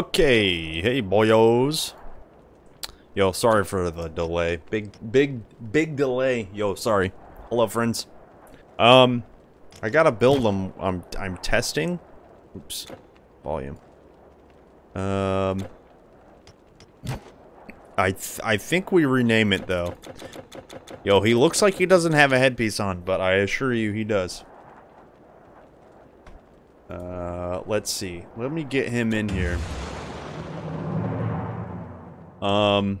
Okay, hey boyos. Yo, sorry for the delay. Big, big, big delay. Yo, sorry. Hello, friends. Um, I gotta build them. I'm, I'm testing. Oops, volume. Um, I, th I think we rename it though. Yo, he looks like he doesn't have a headpiece on, but I assure you he does. Uh, let's see. Let me get him in here. Um,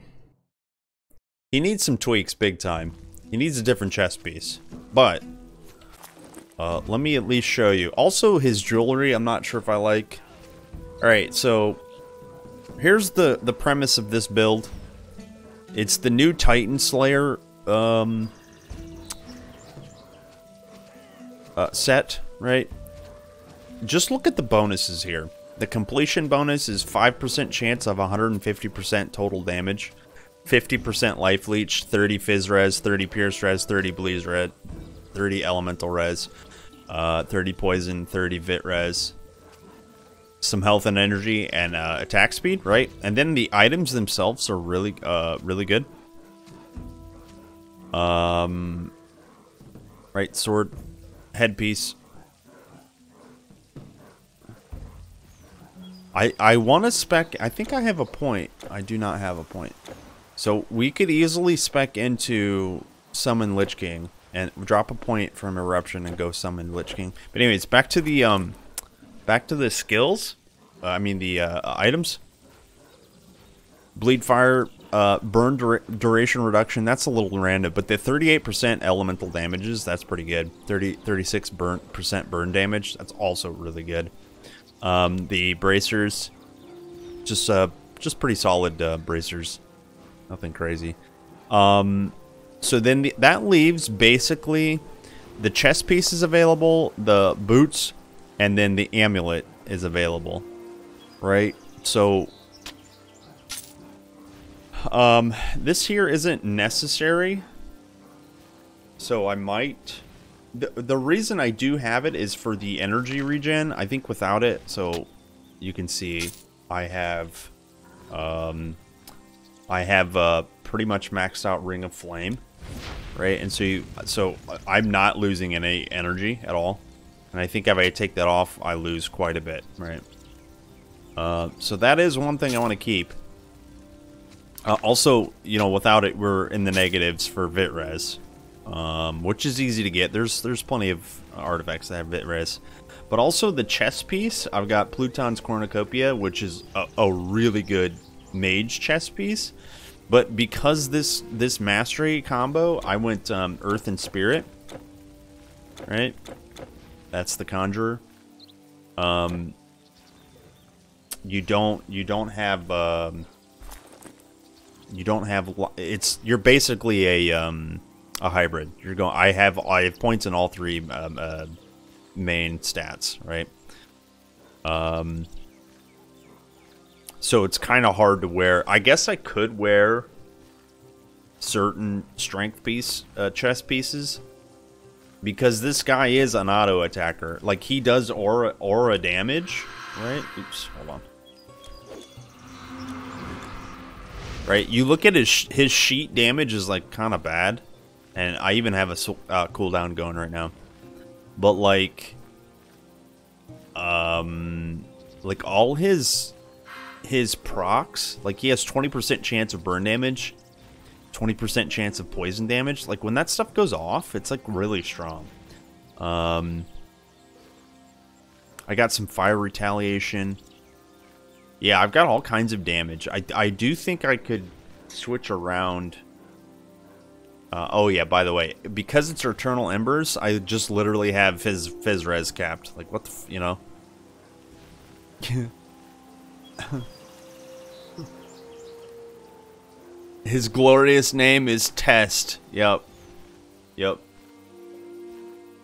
he needs some tweaks big time. He needs a different chest piece. But, uh, let me at least show you. Also, his jewelry, I'm not sure if I like. Alright, so, here's the, the premise of this build. It's the new Titan Slayer, um, uh, set, right? Just look at the bonuses here. The completion bonus is 5% chance of 150% total damage, 50% life leech, 30 fizz res, 30 pierce res, 30 bleed res, 30 elemental res, uh, 30 poison, 30 vit res, some health and energy, and uh, attack speed, right? And then the items themselves are really, uh, really good. Um, right, sword, headpiece, I, I want to spec... I think I have a point. I do not have a point. So we could easily spec into summon Lich King and drop a point from Eruption and go summon Lich King. But anyways, back to the um, back to the skills. Uh, I mean the uh, items. Bleed Fire, uh, burn dura duration reduction. That's a little random, but the 38% elemental damages. That's pretty good. 30 36 burn percent burn damage. That's also really good. Um, the bracers, just uh, just pretty solid uh, bracers, nothing crazy. Um, so then the, that leaves basically the chest piece is available, the boots, and then the amulet is available, right? So um, this here isn't necessary, so I might the, the reason I do have it is for the energy regen. I think without it, so you can see I have, um, I have uh, pretty much maxed out Ring of Flame, right? And so you, so I'm not losing any energy at all. And I think if I take that off, I lose quite a bit, right? Uh, so that is one thing I want to keep. Uh, also, you know, without it, we're in the negatives for Vitres um, which is easy to get. There's there's plenty of artifacts that have vit res. But also the chest piece, I've got Pluton's Cornucopia, which is a, a really good mage chest piece. But because this this mastery combo, I went um, Earth and Spirit. Right? That's the Conjurer. Um, you don't you don't have um, you don't have it's you're basically a um, a hybrid. You're going. I have I have points in all three um, uh, main stats, right? Um. So it's kind of hard to wear. I guess I could wear certain strength piece uh, chest pieces because this guy is an auto attacker. Like he does aura aura damage, right? Oops, hold on. Right, you look at his his sheet damage is like kind of bad. And I even have a uh, cooldown going right now. But like, um, like all his his procs, like he has 20% chance of burn damage, 20% chance of poison damage. Like when that stuff goes off, it's like really strong. Um, I got some fire retaliation. Yeah, I've got all kinds of damage. I, I do think I could switch around uh, oh yeah, by the way, because it's Eternal Embers, I just literally have his Fizz Res capped. Like, what the you know? his glorious name is Test. Yep. Yep.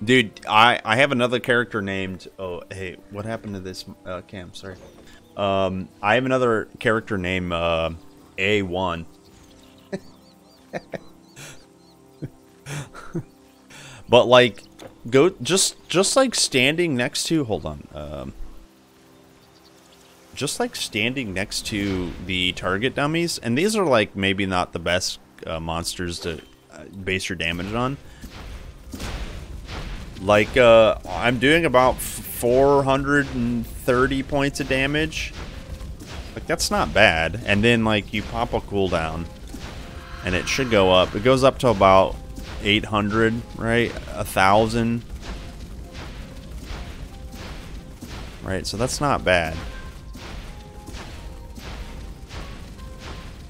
Dude, I, I have another character named... Oh, hey, what happened to this uh, cam? Sorry. Um, I have another character named uh, A1. but like, go just just like standing next to. Hold on. Um, just like standing next to the target dummies, and these are like maybe not the best uh, monsters to uh, base your damage on. Like, uh, I'm doing about 430 points of damage. Like, that's not bad. And then, like, you pop a cooldown, and it should go up. It goes up to about 800, right? A thousand. Right, so that's not bad.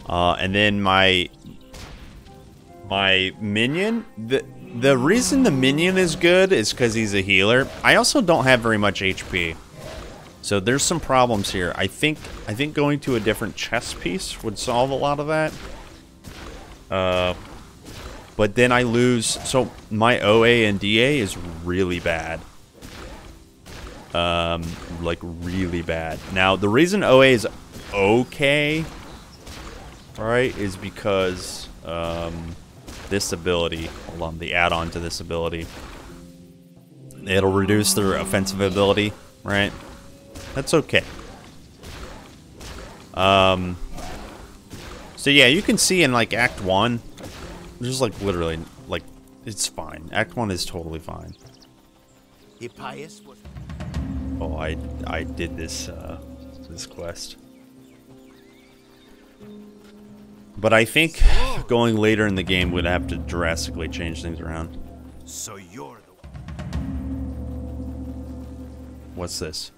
Uh, and then my my minion, the the reason the minion is good is because he's a healer. I also don't have very much HP. So there's some problems here. I think I think going to a different chest piece would solve a lot of that. Uh, but then I lose. So my OA and DA is really bad. Um, like really bad. Now the reason OA is okay, right, is because um, this ability. Hold on, the add-on to this ability. It'll reduce their offensive ability, right? That's okay. Um. So yeah, you can see in like Act One, just like literally, like it's fine. Act One is totally fine. Hippias was. Oh, I I did this uh, this quest. But I think going later in the game would have to drastically change things around. So you're the one. What's this?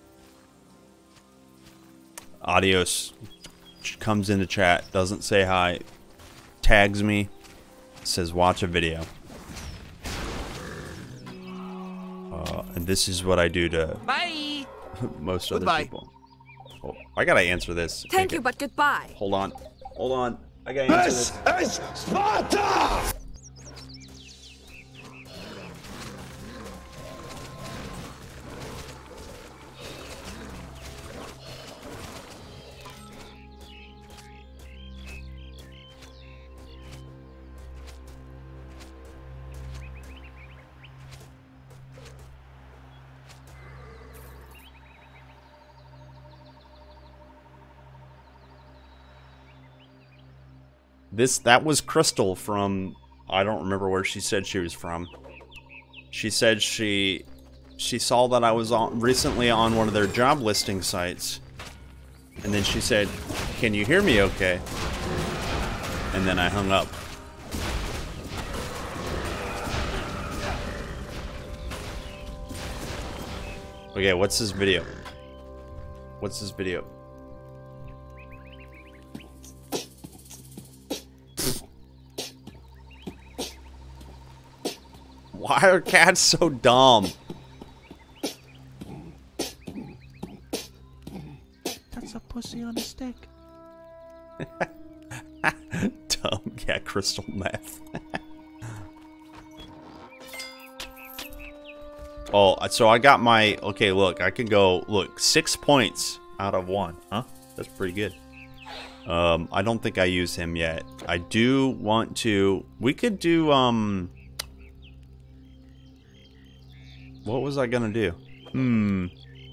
Adios comes into chat, doesn't say hi, tags me, says watch a video. Uh, and this is what I do to Bye. most other Goodbye. people. Oh, I gotta answer this. Thank Okay. you, but goodbye. Hold on. Hold on. I gotta answer this. is Sparta! This that was Crystal from I don't remember where she said she was from. She said she she saw that I was on recently on one of their job listing sites. And then she said, "Can you hear me okay?" And then I hung up. Okay, what's this video? What's this video? Why are cats so dumb? That's a pussy on a stick. dumb, yeah, crystal meth. oh, so I got my. Okay, look, I can go. Look, six points out of one. Huh? That's pretty good. Um, I don't think I use him yet. I do want to. We could do. Um. What was I gonna do? Hmm.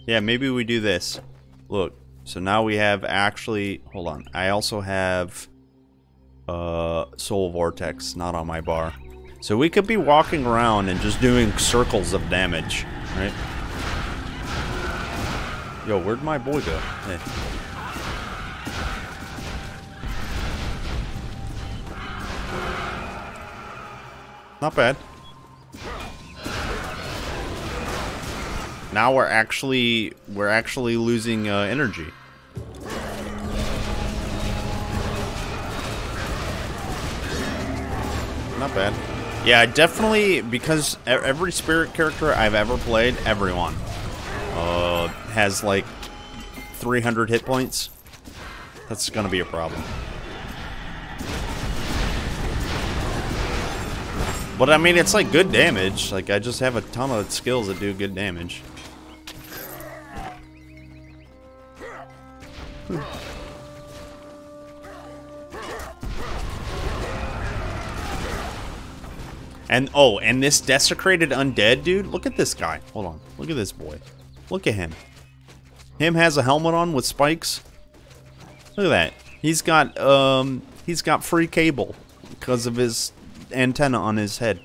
Yeah, maybe we do this. Look. So now we have actually. Hold on. I also have. Uh, Soul Vortex, not on my bar. So we could be walking around and just doing circles of damage, right? Yo, where'd my boy go? Hey. Not bad. Now we're actually we're actually losing uh, energy. Not bad. Yeah, definitely because every spirit character I've ever played, everyone, uh, has like 300 hit points. That's gonna be a problem. But I mean, it's like good damage. Like I just have a ton of skills that do good damage. And oh, and this desecrated undead dude, look at this guy. Hold on. Look at this boy. Look at him. Him has a helmet on with spikes. Look at that. He's got um he's got free cable because of his antenna on his head.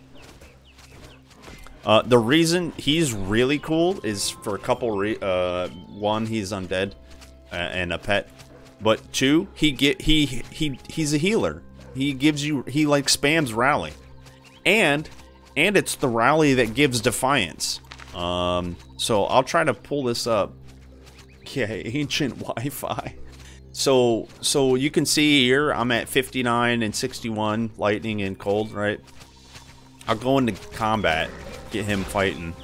Uh, the reason he's really cool is for a couple re uh one he's undead and a pet, but two he get he he he's a healer. He gives you he like spams rally, and and it's the rally that gives defiance. Um, so I'll try to pull this up. Yeah, ancient Wi-Fi. So so you can see here I'm at 59 and 61 lightning and cold, right? I'll go into combat, get him fighting.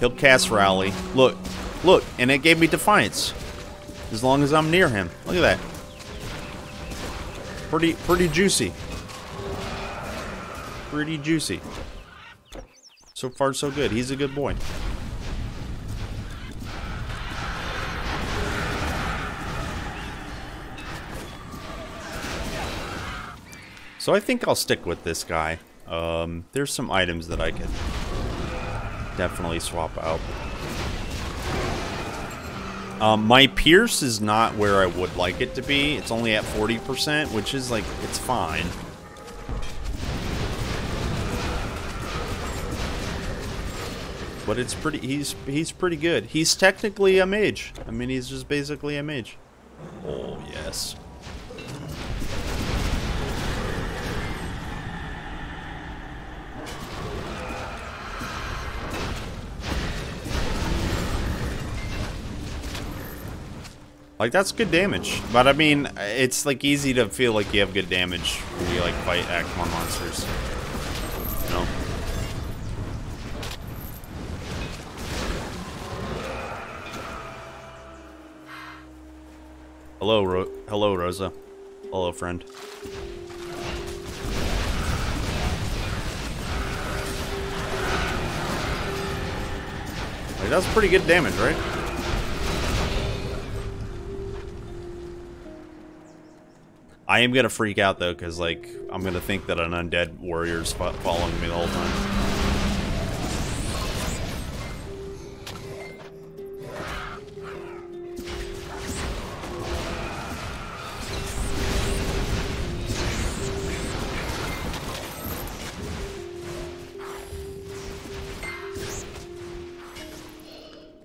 He'll cast rally. Look, look, and it gave me defiance. As long as I'm near him. Look at that. Pretty pretty juicy. Pretty juicy. So far so good. He's a good boy. So I think I'll stick with this guy. Um, there's some items that I could definitely swap out. Um, my Pierce is not where I would like it to be. It's only at 40%, which is like, it's fine. But it's pretty, he's, he's pretty good. He's technically a mage. I mean, he's just basically a mage. Oh, yes. Like, that's good damage. But, I mean, it's, like, easy to feel like you have good damage when you, like, fight Akamon monsters. You know? Hello, Ro Hello, Rosa. Hello, friend. Like, that's pretty good damage, right? I am gonna freak out though, because like I'm gonna think that an undead warrior's fo following me the whole time.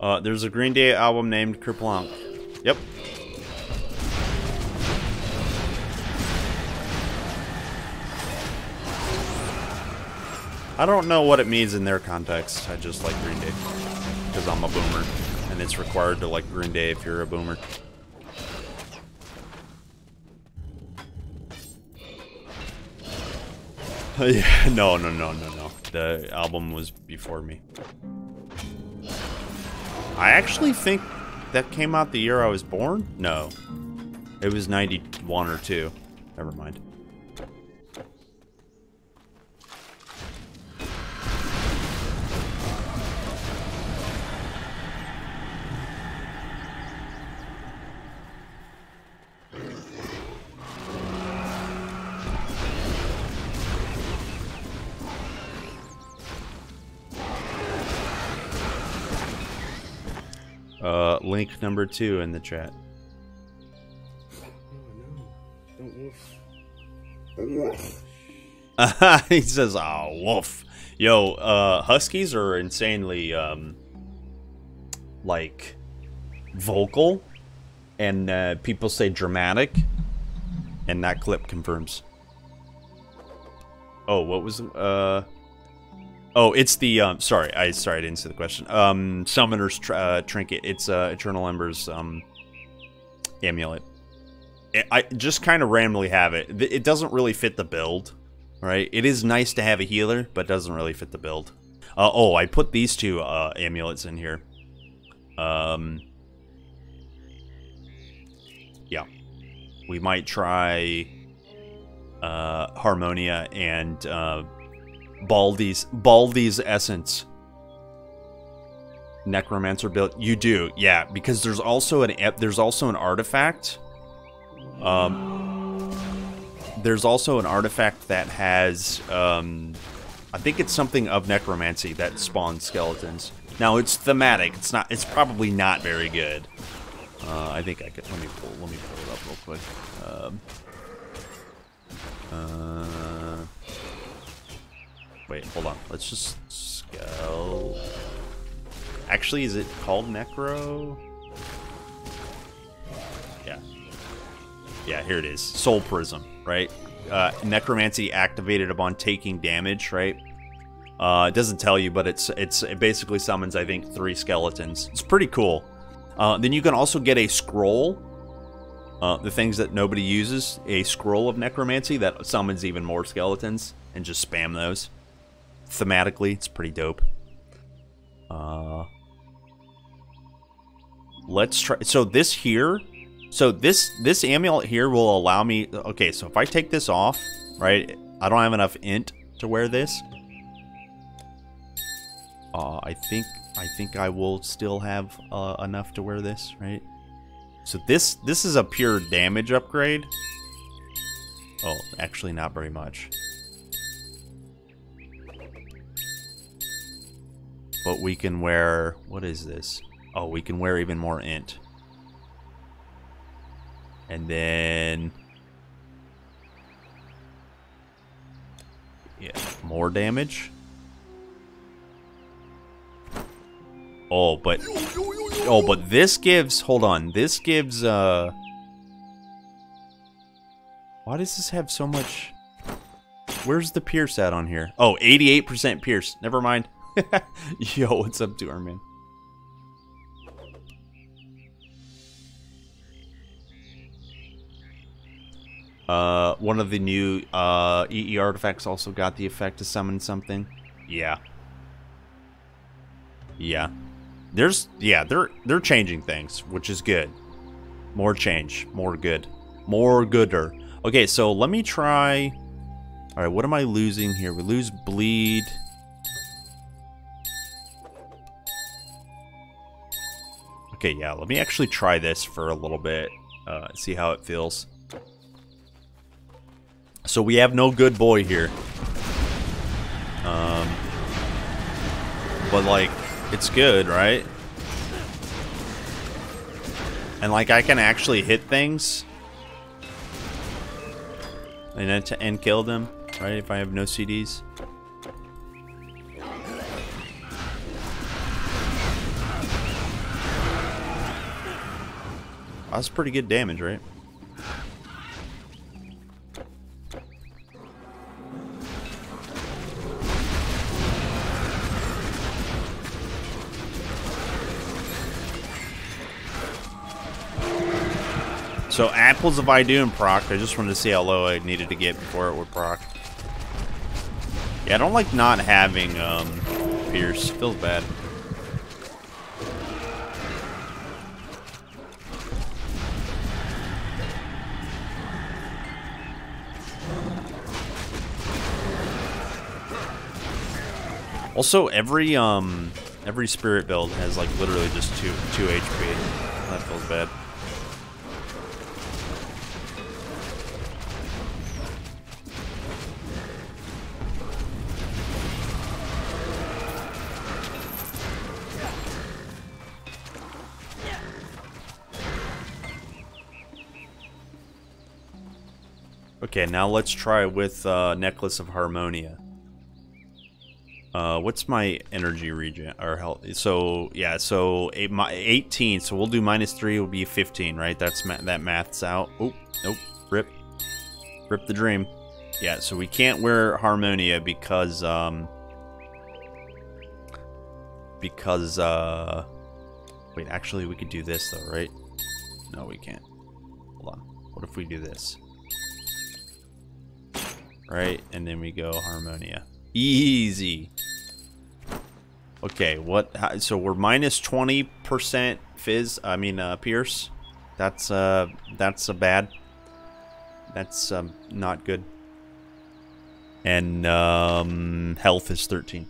Uh, there's a Green Day album named Kerplunk. Yep, I don't know what it means in their context. I just like Green Day. Because I'm a boomer. And it's required to like Green Day if you're a boomer. yeah, no, no, no, no, no. The album was before me. I actually think that came out the year I was born? No. It was 91 or 2. Never mind. Uh, link number two in the chat. he says, "Oh, wolf." Yo, uh, huskies are insanely um, like vocal, and uh, people say dramatic, and that clip confirms. Oh, what was uh? Oh, it's the um. Sorry, I sorry I didn't see the question. Um, summoner's tr uh, trinket. It's uh, Eternal Embers um amulet. It, I just kind of randomly have it. It doesn't really fit the build, right? It is nice to have a healer, but doesn't really fit the build. Uh, oh, I put these two uh, amulets in here. Um, yeah, we might try uh, Harmonia and uh, Baldi's essence. Necromancer build. You do, yeah, because there's also an there's also an artifact. Um, there's also an artifact that has um, I think it's something of necromancy that spawns skeletons. Now it's thematic. It's not. It's probably not very good, Uh, I think I could. Let me pull. Let me pull it up real quick. Um, uh, wait, hold on. Let's just scale. Actually, is it called Necro? Yeah. Yeah, here it is. Soul Prism, right? Uh, necromancy activated upon taking damage, right? Uh, it doesn't tell you, but it's it's it basically summons I think three skeletons. It's pretty cool. Uh, then you can also get a scroll. Uh, the things that nobody uses, a scroll of necromancy that summons even more skeletons, and just spam those. Thematically, it's pretty dope. Uh, let's try. So this here, so this this amulet here will allow me. Okay, so if I take this off, right? I don't have enough int to wear this. Uh, I think I think I will still have uh, enough to wear this, right? So this this is a pure damage upgrade. Oh, actually not very much. But we can wear what is this? Oh, we can wear even more int. And then yeah, more damage. Oh, but oh, but this gives. Hold on, this gives. uh Why does this have so much? Where's the pierce at on here? Oh, 88% pierce. Never mind. Yo, what's up, Doorman? Uh, one of the new uh, EE artifacts also got the effect to summon something. Yeah. Yeah. There's yeah, they're they're changing things, which is good. More change, more good. More gooder. Okay, so let me try Alright, what am I losing here? We lose bleed. Okay, yeah, let me actually try this for a little bit. Uh, see how it feels. So we have no good boy here. Um, but like, it's good, right? And like I can actually hit things and and kill them, right? If I have no CDs. That's pretty good damage, right? So apples of Idun proc. I just wanted to see how low I needed to get before it would proc. Yeah, I don't like not having um, Pierce. Feels bad. Also, every um every spirit build has like literally just two two HP. That feels bad. Okay, now let's try with uh, Necklace of Harmonia. Uh, what's my energy regen or health? So yeah, so eight, my 18. So we'll do minus three. Will be 15, right? That's ma that math's out. Oh, nope. Rip, rip the dream. Yeah. So we can't wear Harmonia because um because uh wait. Actually, we could do this though, right? No, we can't. Hold on. What if we do this? Right, and then we go Harmonia. Easy. Okay, what? So we're minus minus twenty percent fizz. I mean, uh, Pierce. That's uh, that's a bad. That's um, not good. And um, health is thirteen.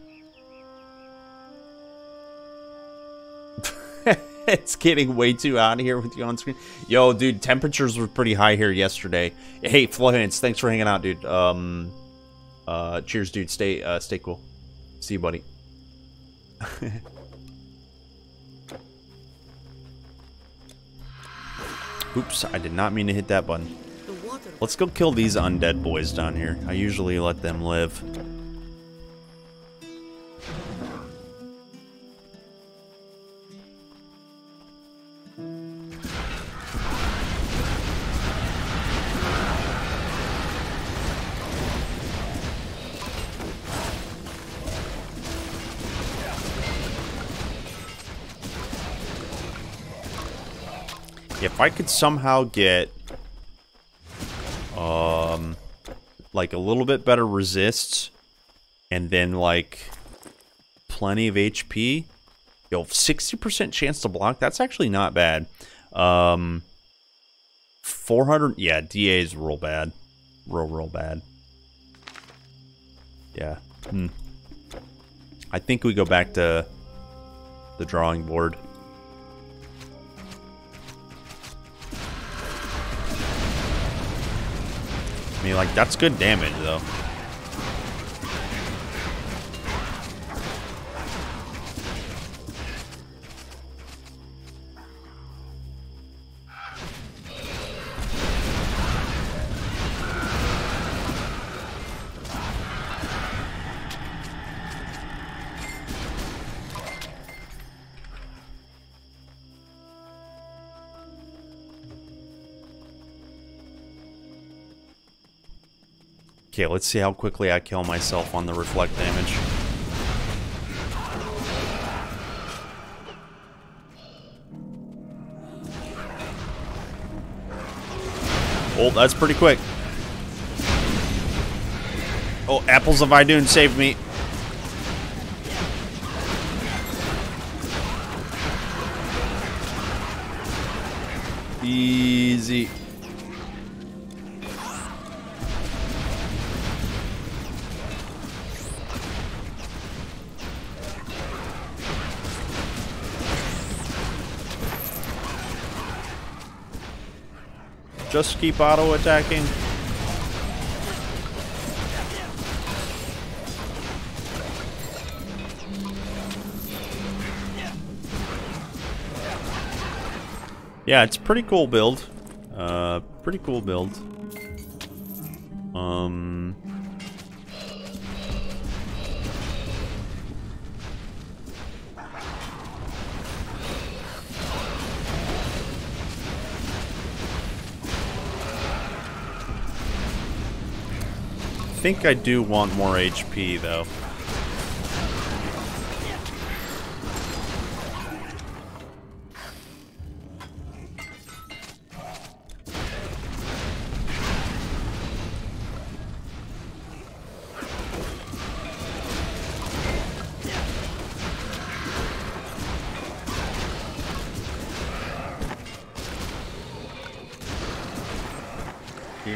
it's getting way too out here with you on screen. Yo, dude, temperatures were pretty high here yesterday. Hey, Florence, thanks for hanging out, dude. Um, uh, cheers, dude. Stay, uh, stay cool. See you, buddy. Oops, I did not mean to hit that button. Let's go kill these undead boys down here. I usually let them live. If I could somehow get um like a little bit better resists and then like plenty of HP. Yo, 60% chance to block. That's actually not bad. Um 400 yeah, DA is real bad. Real real bad. Yeah. Hmm. I think we go back to the drawing board. I mean, like, that's good damage, though. Okay, let's see how quickly I kill myself on the reflect damage. Oh, that's pretty quick. Oh, Apples of Idun saved me. Easy. Just keep auto attacking. Yeah, it's pretty cool build. Uh, pretty cool build. Um... think I do want more HP, though.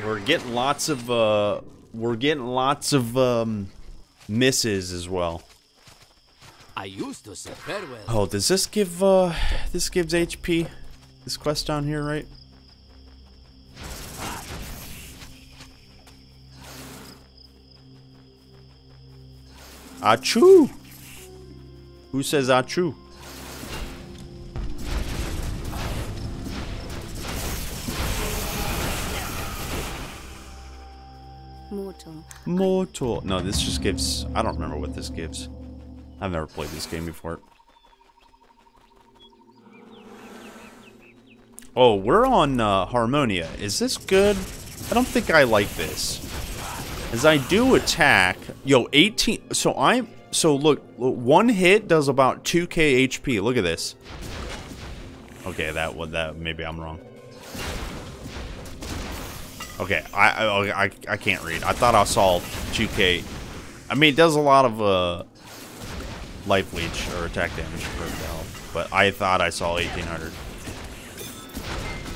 We're getting lots of, uh, we're getting lots of, um, misses as well. I used to say farewell. Oh, does this give, uh, this gives HP? This quest down here, right? Achoo! Who says achoo? Mortal. Mortal. No, this just gives... I don't remember what this gives. I've never played this game before. Oh, we're on uh, Harmonia. Is this good? I don't think I like this. As I do attack... Yo, 18... So I'm... So look, one hit does about 2k HP. Look at this. Okay, that would that maybe I'm wrong. Okay, I, I I I can't read. I thought I saw 2k. I mean, it does a lot of uh life leech or attack damage the health, but I thought I saw 1800.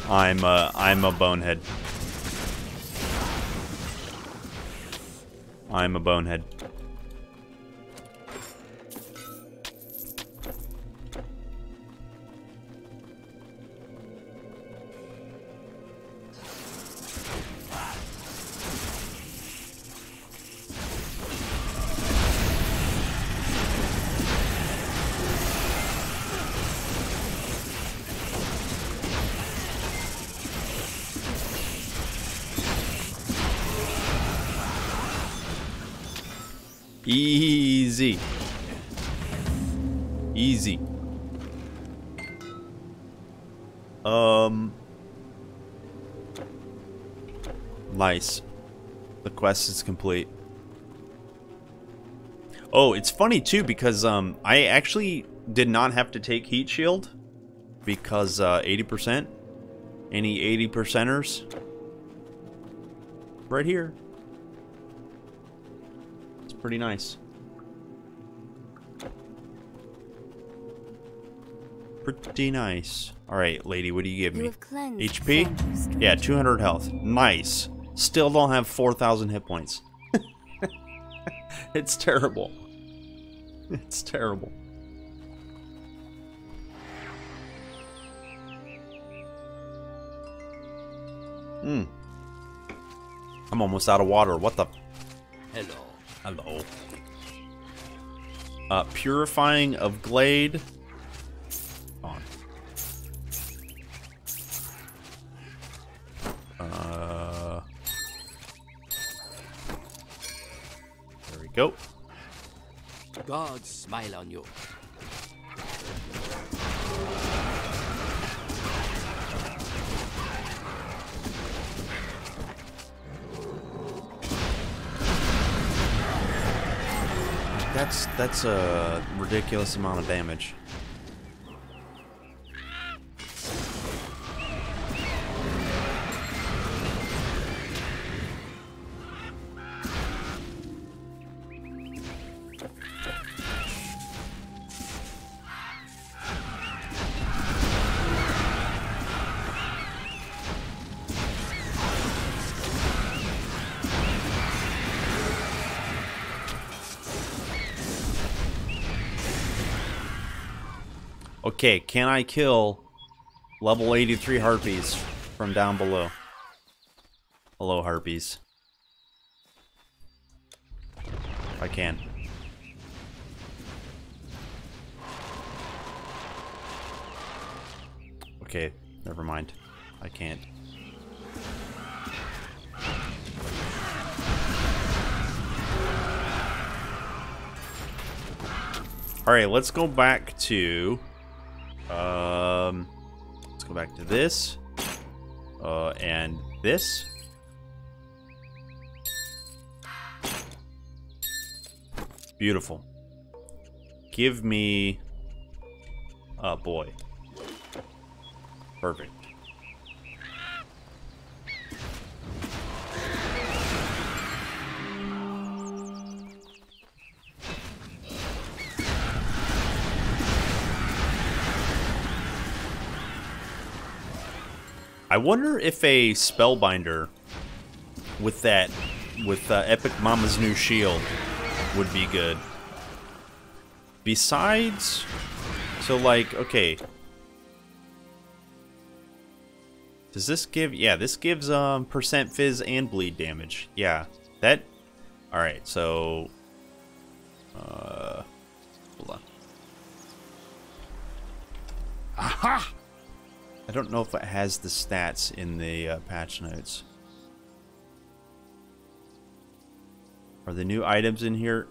I'm uh I'm a bonehead. I'm a bonehead. Easy. Easy. Um. Nice. The quest is complete. Oh, it's funny too because um I actually did not have to take heat shield because uh 80%. Any 80 percenters? Right here. It's pretty nice. Pretty nice. Alright, lady, what do you give You me? have HP? Yeah, 200 health. Nice. Still don't have 4,000 hit points. it's terrible. It's terrible. Hmm. I'm almost out of water. What the? Hello. Hello. Uh, purifying of Glade. On. Uh. There we go. God smile on you. That's that's a ridiculous amount of damage. Okay, can I kill level 83 harpies from down below? Hello, harpies. I can. Okay, never mind. I can't. Alright, let's go back to... Um, let's go back to this. Uh, and this. Beautiful. Give me... Oh, boy. Perfect. I wonder if a spellbinder with that, with uh, Epic Mama's new shield, would be good. Besides, so like, okay. Does this give? Yeah, this gives um percent phys and bleed damage. Yeah, that. All right, so. Uh, hold on. Aha! I don't know if it has the stats in the uh, patch notes. Are the new items in here?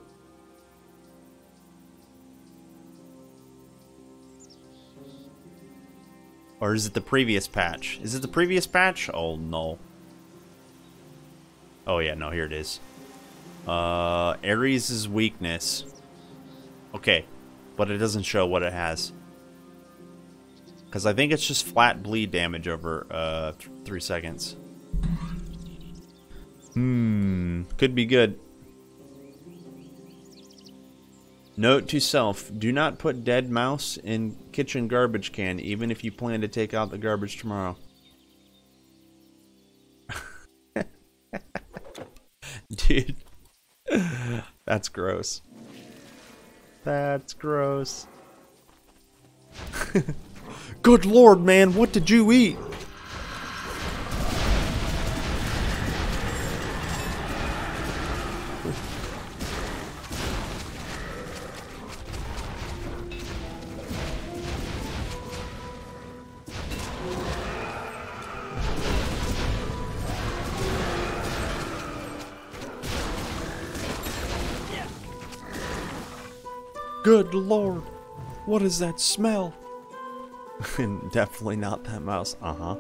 Or is it the previous patch? Is it the previous patch? Oh no. Oh yeah, no, here it is. Uh, Ares' weakness. Okay, but it doesn't show what it has. Because I think it's just flat bleed damage over uh, th three seconds. Hmm, could be good. Note to self, do not put dead mouse in kitchen garbage can, even if you plan to take out the garbage tomorrow. Dude, that's gross. That's gross. Good lord, man, what did you eat? Good lord, what is that smell? definitely not that mouse. Uh-huh.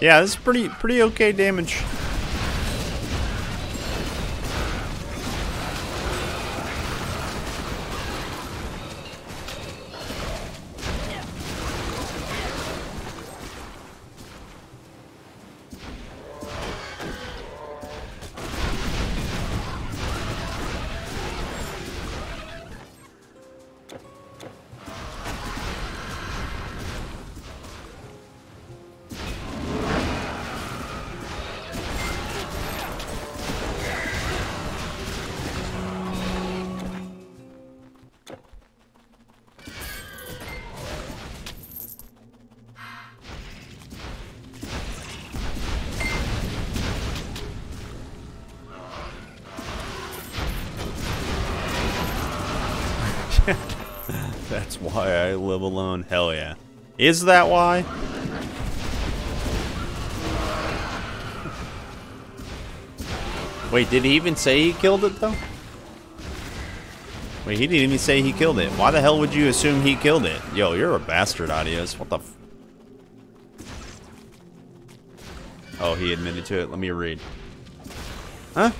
Yeah, this is pretty pretty okay damage. Is that why? Wait, did he even say he killed it though? Wait, he didn't even say he killed it. Why the hell would you assume he killed it? Yo, you're a bastard, Adios. What the Oh, he admitted to it. Let me read. Huh?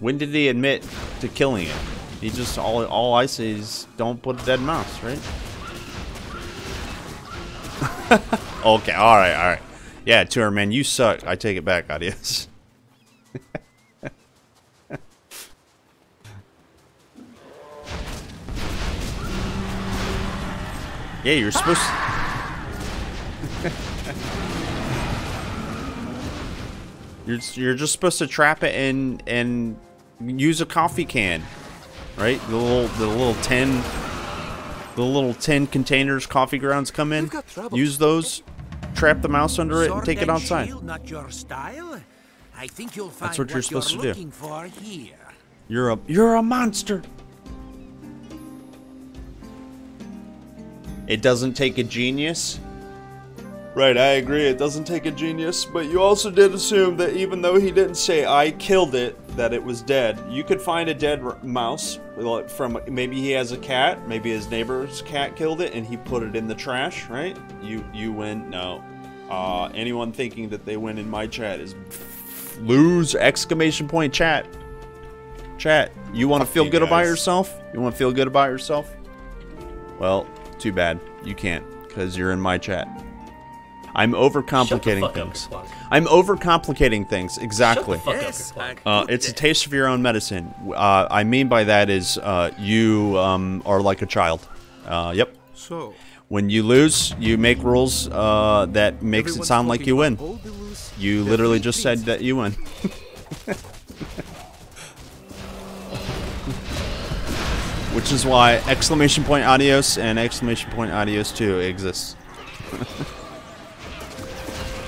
When did he admit to killing it? He just all all I say is don't put a dead mouse, right? okay, all right, all right. Yeah, tour man, you suck. I take it back, adios. yeah, you're supposed. To... you're you're just supposed to trap it and and use a coffee can, right? The little the little tin the little tin containers coffee grounds come in. We've got trouble. Use those, trap the mouse under it, and take it outside. Shield, not your style. I think you'll find That's what you're supposed to do. looking for here. You're a you're a monster. It doesn't take a genius. Right, I agree. It doesn't take a genius, but you also did assume that even though he didn't say I killed it, that it was dead. You could find a dead r- mouse from maybe he has a cat, maybe his neighbor's cat killed it and he put it in the trash, right? You you win. No. Uh, anyone thinking that they win in my chat is lose exclamation point chat. Chat, you want to feel good about yourself? You want to feel good about yourself? Well, too bad. You can't, because you're in my chat. I'm overcomplicating fuck up, things. Kerplunk. I'm overcomplicating things. Exactly. Fuck Yes, up, Uh, it's a taste of your own medicine. Uh, I mean by that is uh, you um, are like a child. Uh, yep. So, When you lose, you make rules uh, that makes it sound like you win. old You literally just said that you win. Which is why exclamation point adios and exclamation point adios 2 exists.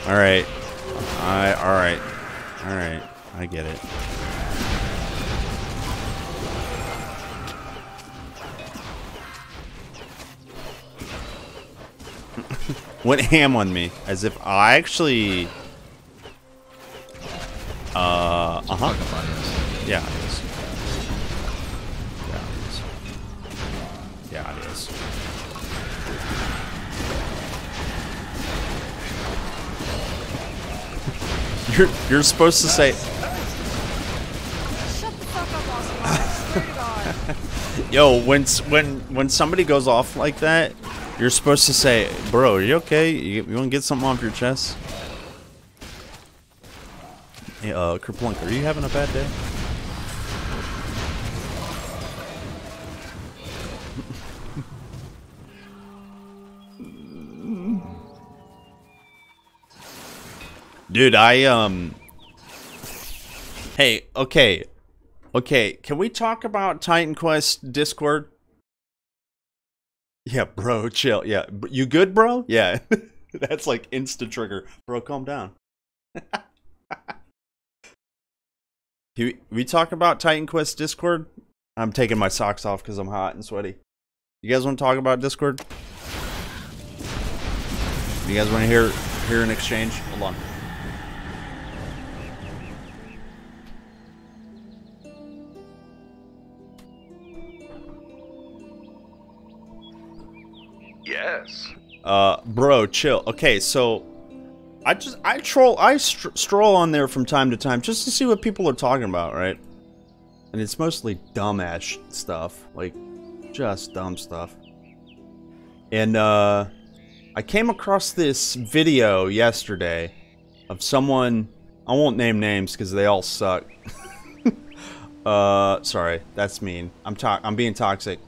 alright. I alright. Alright. I get it. Went ham on me, as if I actually. Uh, uh huh. Yeah, You're you're supposed to say, Shut the fuck up, Oscar. I swear to God. "Yo, when when when somebody goes off like that, you're supposed to say, bro, are you okay? You, you want to get something off your chest?" Hey, uh, Kerplunk, are you having a bad day? Dude, I um Hey, okay. Okay, can we talk about Titan Quest Discord? Yeah, bro, chill. Yeah, you good, bro? Yeah. That's like instant trigger. Bro, calm down. Can we, we talk about Titan Quest Discord? I'm taking my socks off because I'm hot and sweaty. You guys want to talk about Discord? You guys want to hear hear an exchange? Hold on. Yes. Uh, bro, chill. Okay, so I just I troll I str- stroll on there from time to time just to see what people are talking about, right? And it's mostly dumbass stuff, like just dumb stuff. And uh, I came across this video yesterday of someone. I won't name names because they all suck. uh, sorry, that's mean. I'm to- I'm being toxic.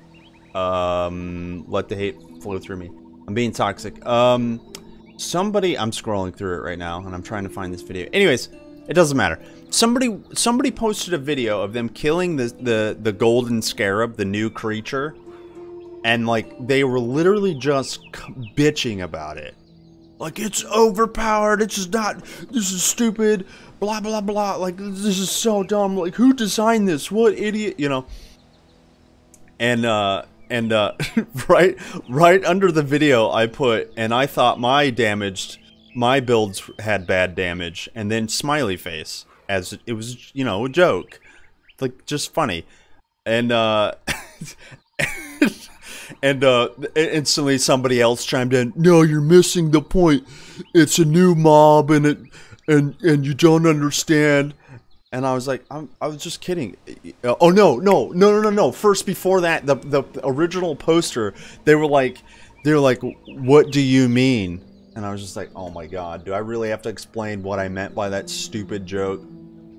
Um, let the hate flow through me. I'm being toxic. Um, somebody, I'm scrolling through it right now, and I'm trying to find this video. Anyways, it doesn't matter. Somebody, somebody posted a video of them killing the the the golden scarab, the new creature, and like they were literally just bitching about it. Like it's overpowered. It's just not. This is stupid. Blah blah blah. Like this is so dumb. Like who designed this? What idiot? You know. And uh and uh right right under the video I put and I thought my damaged my builds had bad damage and then smiley face as it was you know a joke. Like just funny. And uh and uh instantly somebody else chimed in no you're missing the point it's a new mob and it and and you don't understand and i was like I'm, i was just kidding. Oh no no no no no no. First before that the the original poster they were like they were like what do you mean? And i was just like oh my god do i really have to explain what i meant by that stupid joke?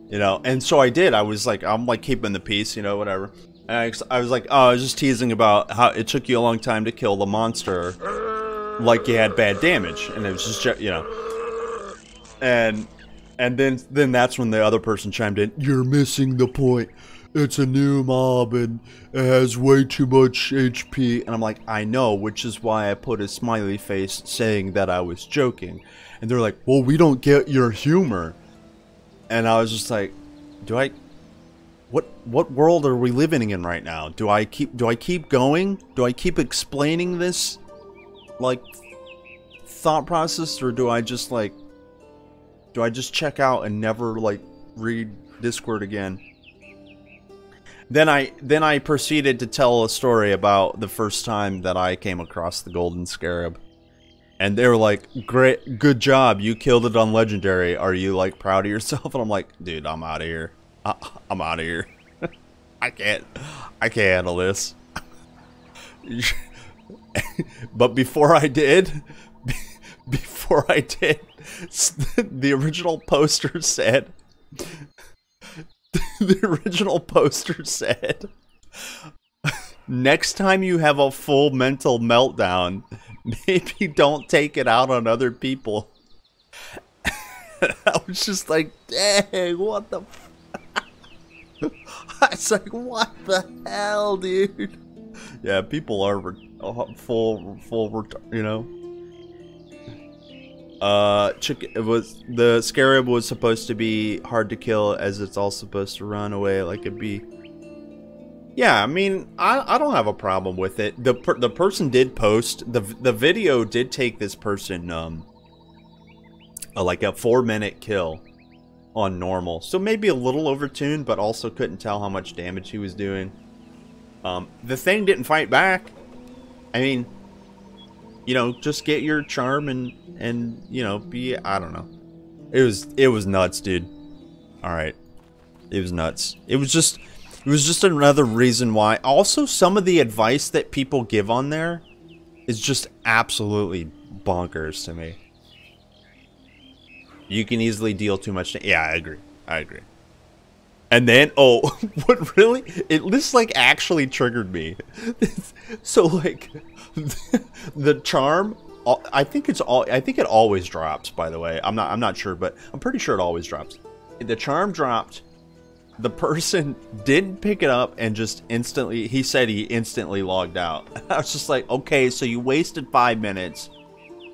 You know and so i did. I was like i'm like keeping the peace you know whatever. And I, I was like oh i was just teasing about how it took you a long time to kill the monster like you had bad damage. And it was just you know. And and then then that's when the other person chimed in you're missing the point it's a new mob and it has way too much hp and i'm like i know which is why i put a smiley face saying that i was joking and they're like well we don't get your humor and I was just like, do I what what world are we living in right now? Do I keep do I keep going? Do I keep explaining this like thought process or do I just like do I just check out and never like read Discord again? Then I then I proceeded to tell a story about the first time that I came across the golden scarab and they were like, "Great, good job! You killed it on legendary. Are you like proud of yourself?" And I'm like, "Dude, I'm out of here. I, I'm out of here. I can't, I can't handle this." but before I did, before I did, the original poster said, the original poster said, next time you have a full mental meltdown, maybe don't take it out on other people. I was just like, dang, what the? I was like, what the hell, dude? Yeah, people are re- uh, full, full, you know. Uh, chick it was the scarab was supposed to be hard to kill, as it's all supposed to run away like a bee. Yeah, I mean, I, I don't have a problem with it. The per, the person did post the the video did take this person um a, like a four minute kill on normal, so maybe a little overtuned, but also couldn't tell how much damage he was doing. Um, the thing didn't fight back. I mean, you know, just get your charm and and you know be I don't know. It was it was nuts, dude. All right, it was nuts. It was just it was just another reason why. Also, some of the advice that people give on there is just absolutely bonkers to me. You can easily deal too much. Yeah, I agree. I agree. And then, oh, what really? It this like actually triggered me. so like, the charm. I think it's all. I think it always drops. By the way, I'm not. I'm not sure, but I'm pretty sure it always drops. The charm dropped the person didn't pick it up and just instantly he said he instantly logged out i was just like okay so you wasted five minutes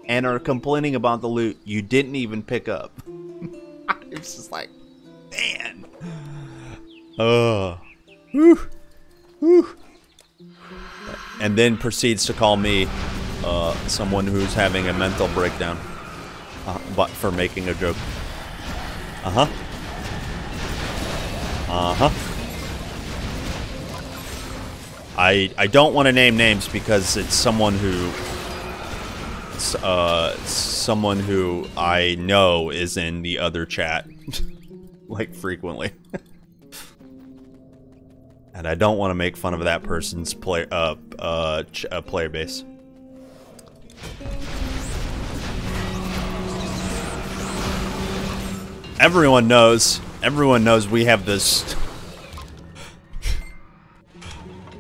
and are complaining about the loot you didn't even pick up it's just like man uh whew, whew. And then proceeds to call me uh, someone who's having a mental breakdown uh, but for making a joke uh-huh uh-huh. I I don't want to name names because it's someone who uh someone who I know is in the other chat like frequently. and I don't want to make fun of that person's play uh uh, uh player base. Everyone knows. Everyone knows we have this.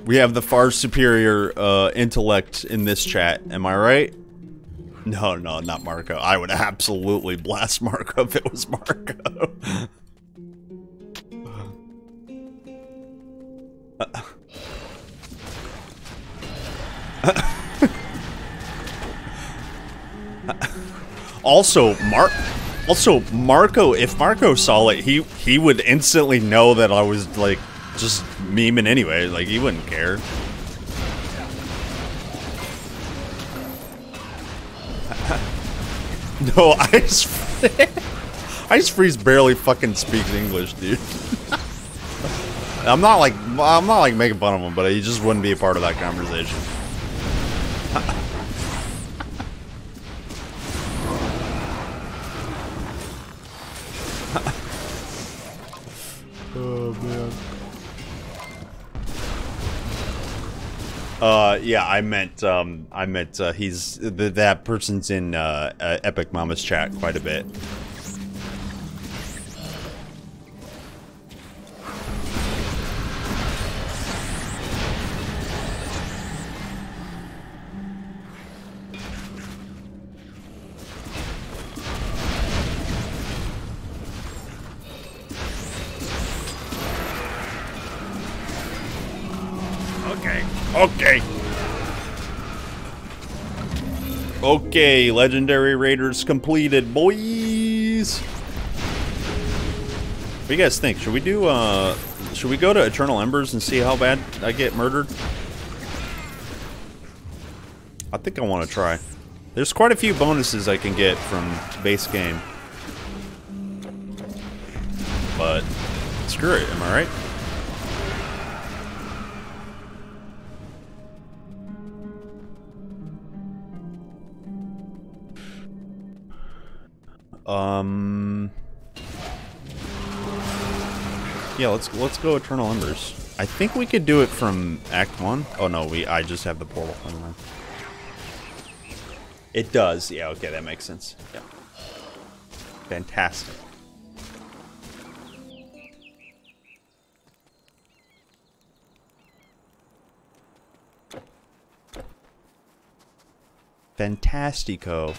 We have the far superior uh, intellect in this chat. Am I right? No, no, not Marco. I would absolutely blast Marco if it was Marco. also, Mark. Also, Marco, if Marco saw it, he he would instantly know that I was like just memeing anyway. Like he wouldn't care. no, Ice Ice Freeze barely fucking speaks English, dude. I'm not like I'm not like making fun of him, but he just wouldn't be a part of that conversation. Oh man. Uh, yeah, I meant, um, I meant, uh, he's, th that person's in, uh, uh, Epic Mama's chat quite a bit. Okay, Legendary Raiders completed, boys. What do you guys think? Should we do, uh, should we go to Eternal Embers and see how bad I get murdered? I think I want to try. There's quite a few bonuses I can get from base game. But, screw it, am I right? Um. Yeah, let's let's go Eternal Embers. I think we could do it from Act One. Oh no, we I just have the portal. Never mind. It does. Yeah. Okay, that makes sense. Yeah. Fantastic. Fantastico.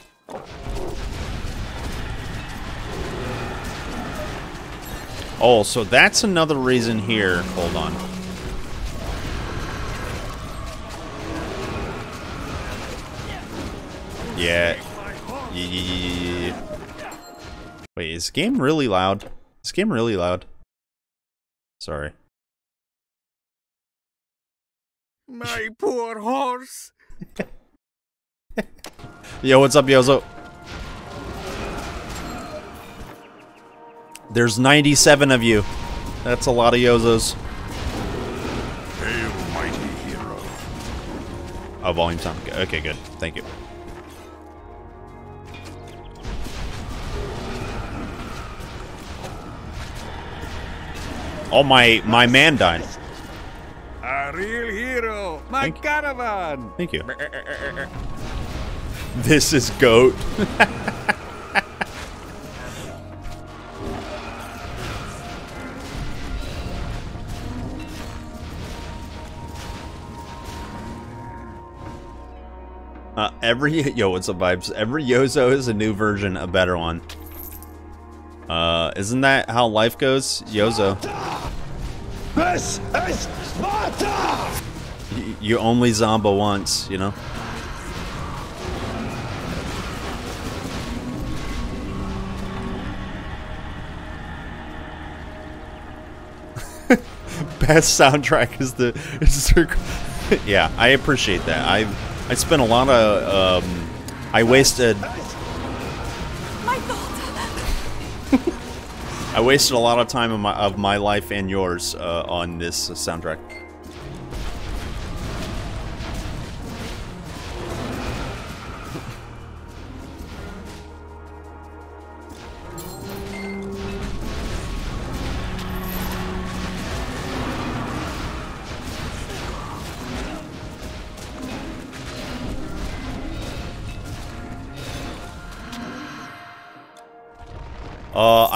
Oh, so that's another reason here. Hold on. Yeah. Yeah. Wait, is the game really loud? Is this game really loud? Sorry. My poor horse. Yo, what's up, Yozo? There's 97 of you. That's a lot of Yozos. Hail, mighty hero. Oh, volume sound. Okay, good. Thank you. Oh, my my man died. A real hero. My Thank- caravan. Thank you. This is goat. Uh, every yo, what's up, vibes? Every Yozo is a new version, a better one. Uh, isn't that how life goes, Yozo? This is Sparta! You only Zomba once, you know? Best soundtrack is the is the yeah. I appreciate that. I I spent a lot of um, I wasted My. I wasted a lot of time of my of my life and yours uh, on this soundtrack.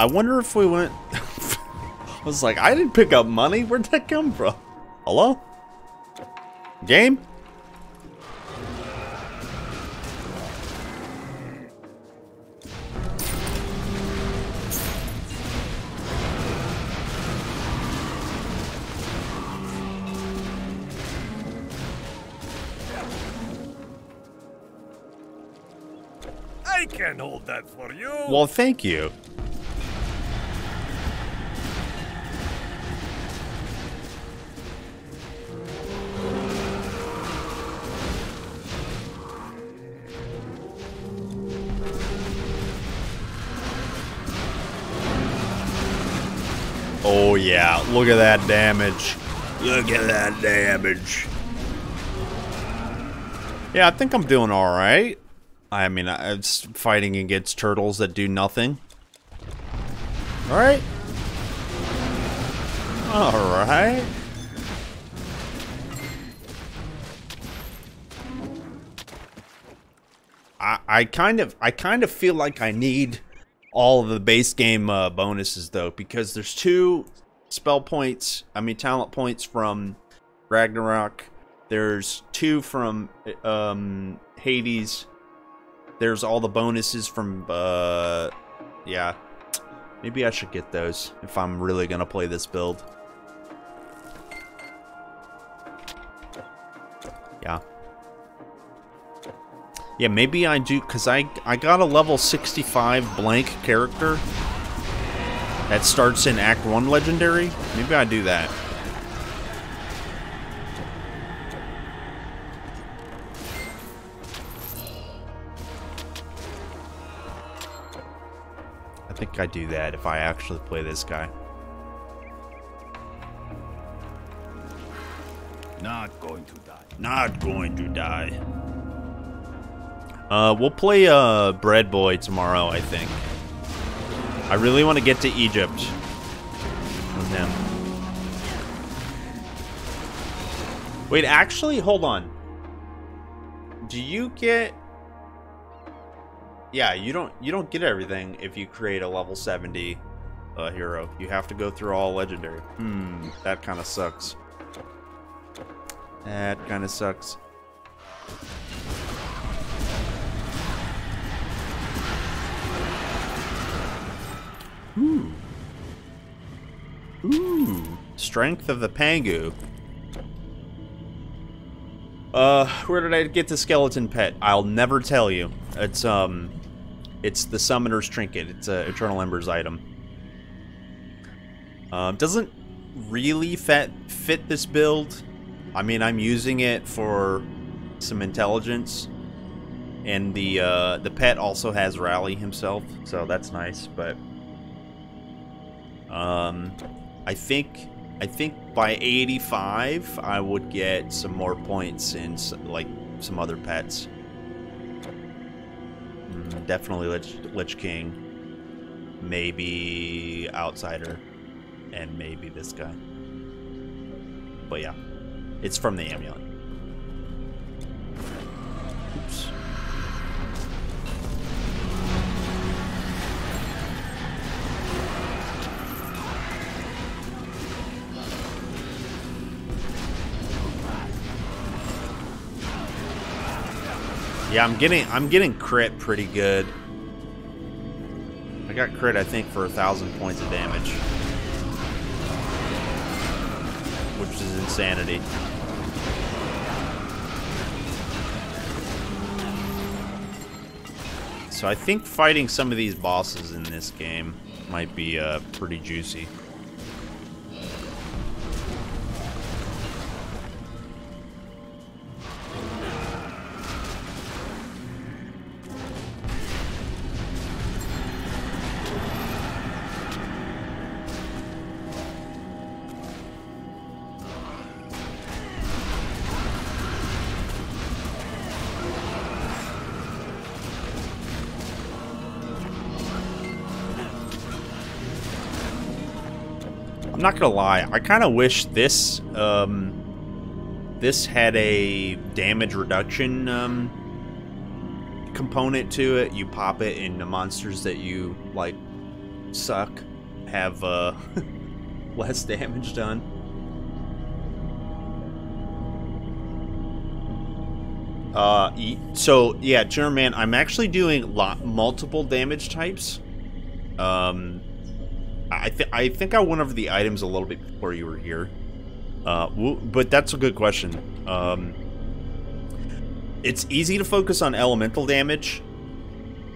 I wonder if we went. I was like, I didn't pick up money. Where'd that come from? Hello? Game? I can hold that for you. Well, thank you. Look at that damage. Look at that damage. Yeah, I think I'm doing alright. I mean, I- it's fighting against turtles that do nothing. Alright. Alright. I, I kind of I kind of feel like I need all of the base game uh, bonuses though because there's two spell points I mean talent points from Ragnarok. There's two from um, Hades. There's all the bonuses from uh yeah. Maybe I should get those if I'm really gonna play this build. Yeah. Yeah maybe I do because I I got a level 65 blank character that starts in Act 1 legendary maybe I do that I think I do that if I actually play this guy. Not going to die. Not going to die. Uh, we'll play uh Bread Boy tomorrow, I think. I really want to get to Egypt with him. Wait, actually, hold on. Do you get? Yeah, you don't. You don't get everything if you create a level 70 uh, hero. You have to go through all legendary. Hmm, that kind of sucks. That kind of sucks. Ooh. Ooh. Strength of the Pangu. Uh, where did I get the skeleton pet? I'll never tell you. It's, um, it's the Summoner's Trinket. It's a Eternal Embers item. Um, doesn't really fit, fit this build. I mean, I'm using it for some intelligence. And the, uh, the pet also has Rally himself, so that's nice, but... Um, I think I think by 85 I would get some more points in s- like some other pets. Mm, definitely Lich, Lich King, maybe Outsider, and maybe this guy. But yeah, it's from the amulet. Oops. Yeah, I'm getting I'm getting crit pretty good. I got crit I think for a thousand points of damage. which is insanity. So I think fighting some of these bosses in this game might be uh, pretty juicy. Not gonna lie, I kind of wish this um, this had a damage reduction um, component to it. You pop it, and the monsters that you like suck have uh, less damage done. Uh, so yeah, German, man, I'm actually doing lot multiple damage types. Um, I think I think I went over the items a little bit before you were here. Uh, but that's a good question. Um, it's easy to focus on elemental damage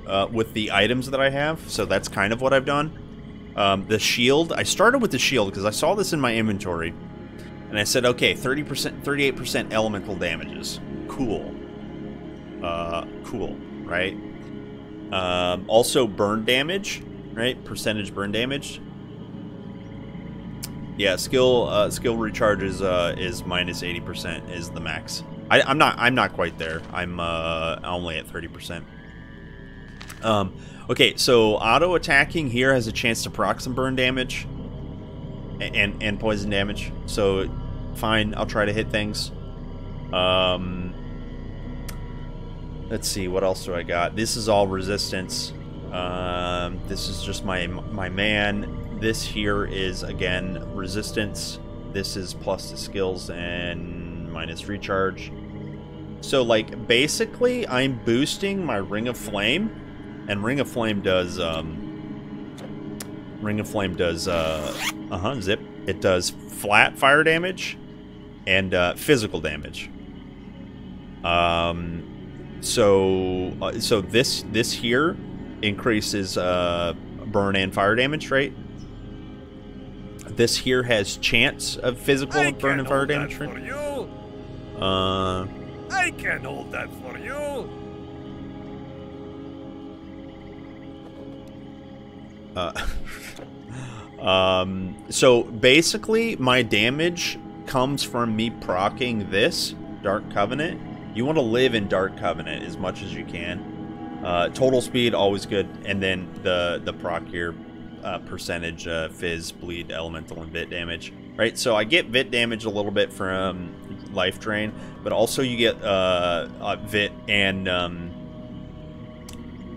uh, with the items that I have, so that's kind of what I've done. Um, the shield, I started with the shield because I saw this in my inventory, and I said, okay, 30%, 38% elemental damages. Cool. Uh, cool, right? Um, also, burn damage, right? Percentage burn damage. Yeah, skill uh, skill recharges is uh, is minus eighty percent is the max. I, I'm not I'm not quite there. I'm uh, only at thirty percent. Um, okay, so auto attacking here has a chance to proc some burn damage and and poison damage. So fine, I'll try to hit things. Um, let's see what else do I got. This is all resistance. Um, this is just my my man. This here is again resistance. This is plus the skills and minus recharge. So like basically I'm boosting my Ring of Flame and Ring of Flame does um Ring of Flame does uh uh-huh zip. It does flat fire damage and uh, physical damage. Um so uh, so this this here increases uh burn and fire damage, right? This here has chance of physical I burn and fire damage, for you. Uh I can hold that for you. Uh, Um, so basically, my damage comes from me procking this Dark Covenant. You want to live in Dark Covenant as much as you can. Uh, total speed always good, and then the the proc here uh, percentage uh, phys, bleed, elemental, and vit damage. Right, so I get vit damage a little bit from life drain, but also you get uh, uh vit and um,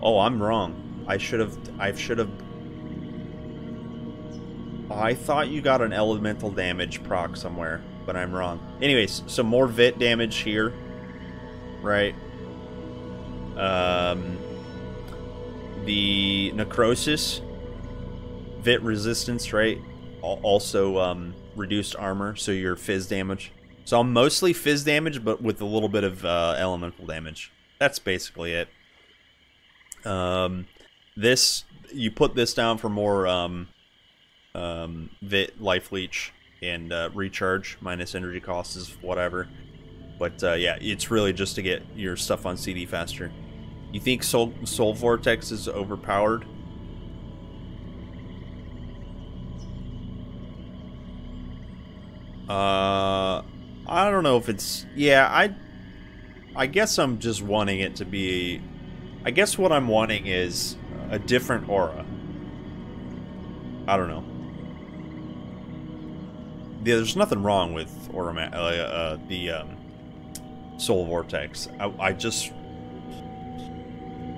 oh, I'm wrong. I should have I should have I thought you got an elemental damage proc somewhere, but I'm wrong. Anyways, some more vit damage here. Right. Um, the necrosis, vit resistance, right? Also, um, reduced armor, so your phys damage. So I'm mostly phys damage, but with a little bit of uh, elemental damage. That's basically it. Um, this you put this down for more um, um, Vit, Life Leech, and uh, Recharge, minus energy costs is whatever. But uh, yeah, it's really just to get your stuff on CD faster. You think Soul, Soul Vortex is overpowered? Uh, I don't know if it's... Yeah, I... I guess I'm just wanting it to be... I guess what I'm wanting is a different aura. I don't know. Yeah, there's nothing wrong with Aura, uh, uh, the um, Soul Vortex. I, I just,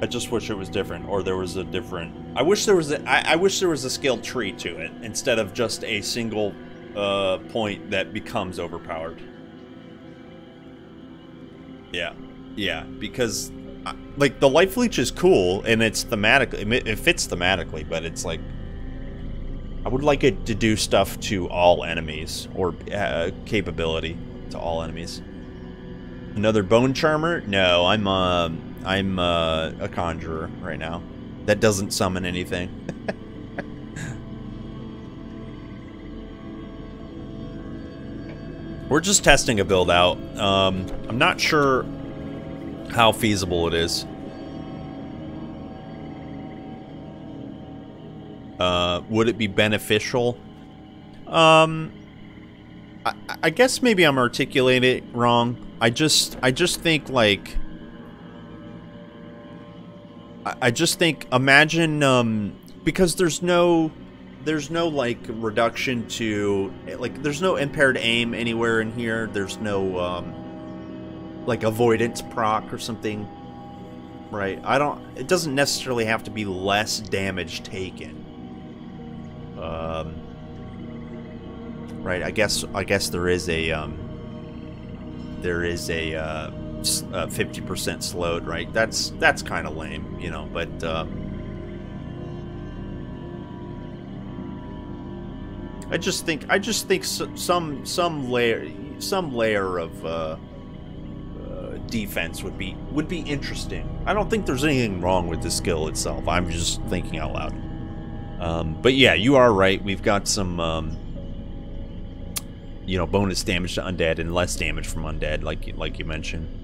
I just wish it was different, or there was a different. I wish there was a. I, I wish there was a skill tree to it instead of just a single uh, point that becomes overpowered. Yeah, yeah, because uh, like the life leech is cool and it's thematic. It, it fits thematically, but it's like I would like it to do stuff to all enemies, or uh, capability to all enemies. Another bone charmer? No, I'm uh, I'm uh, a conjurer right now. That doesn't summon anything. We're just testing a build out. Um, I'm not sure how feasible it is. Uh, would it be beneficial? Um, I, I guess maybe I'm articulating it wrong. I just, I just think like, I, I just think, imagine, um, because there's no, there's no like reduction to, like, there's no impaired aim anywhere in here. There's no, um, like avoidance proc or something, right? I don't, it doesn't necessarily have to be less damage taken. Um, right. I guess. I guess there is a. Um, there is a uh, fifty uh, percent slowed. Right. That's that's kind of lame, you know. But. Uh, I just think. I just think some some layer some layer of. Uh, defense would be would be interesting. I don't think there's anything wrong with the skill itself. I'm just thinking out loud. Um, but yeah, you are right. We've got some, um, you know, bonus damage to undead and less damage from undead, like like you mentioned.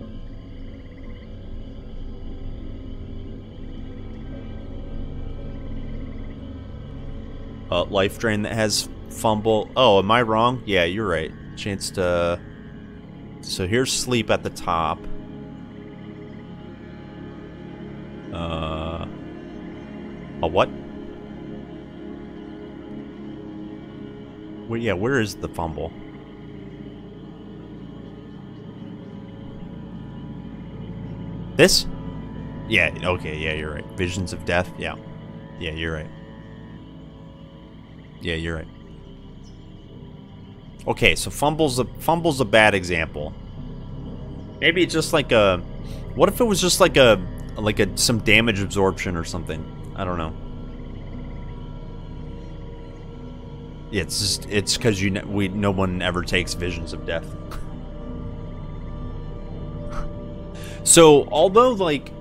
Uh, life drain that has fumble. Oh, am I wrong? Yeah, you're right. Chance to. So here's sleep at the top. Uh. A what? Where, yeah, where is the fumble? This? Yeah, okay, yeah, you're right. Visions of Death? Yeah. Yeah, you're right. Yeah, you're right. Okay, so fumble's a fumble's a bad example. Maybe it's just like a what if it was just like a like a some damage absorption or something? I don't know. It's just, it's because you we no one ever takes visions of death. so although like,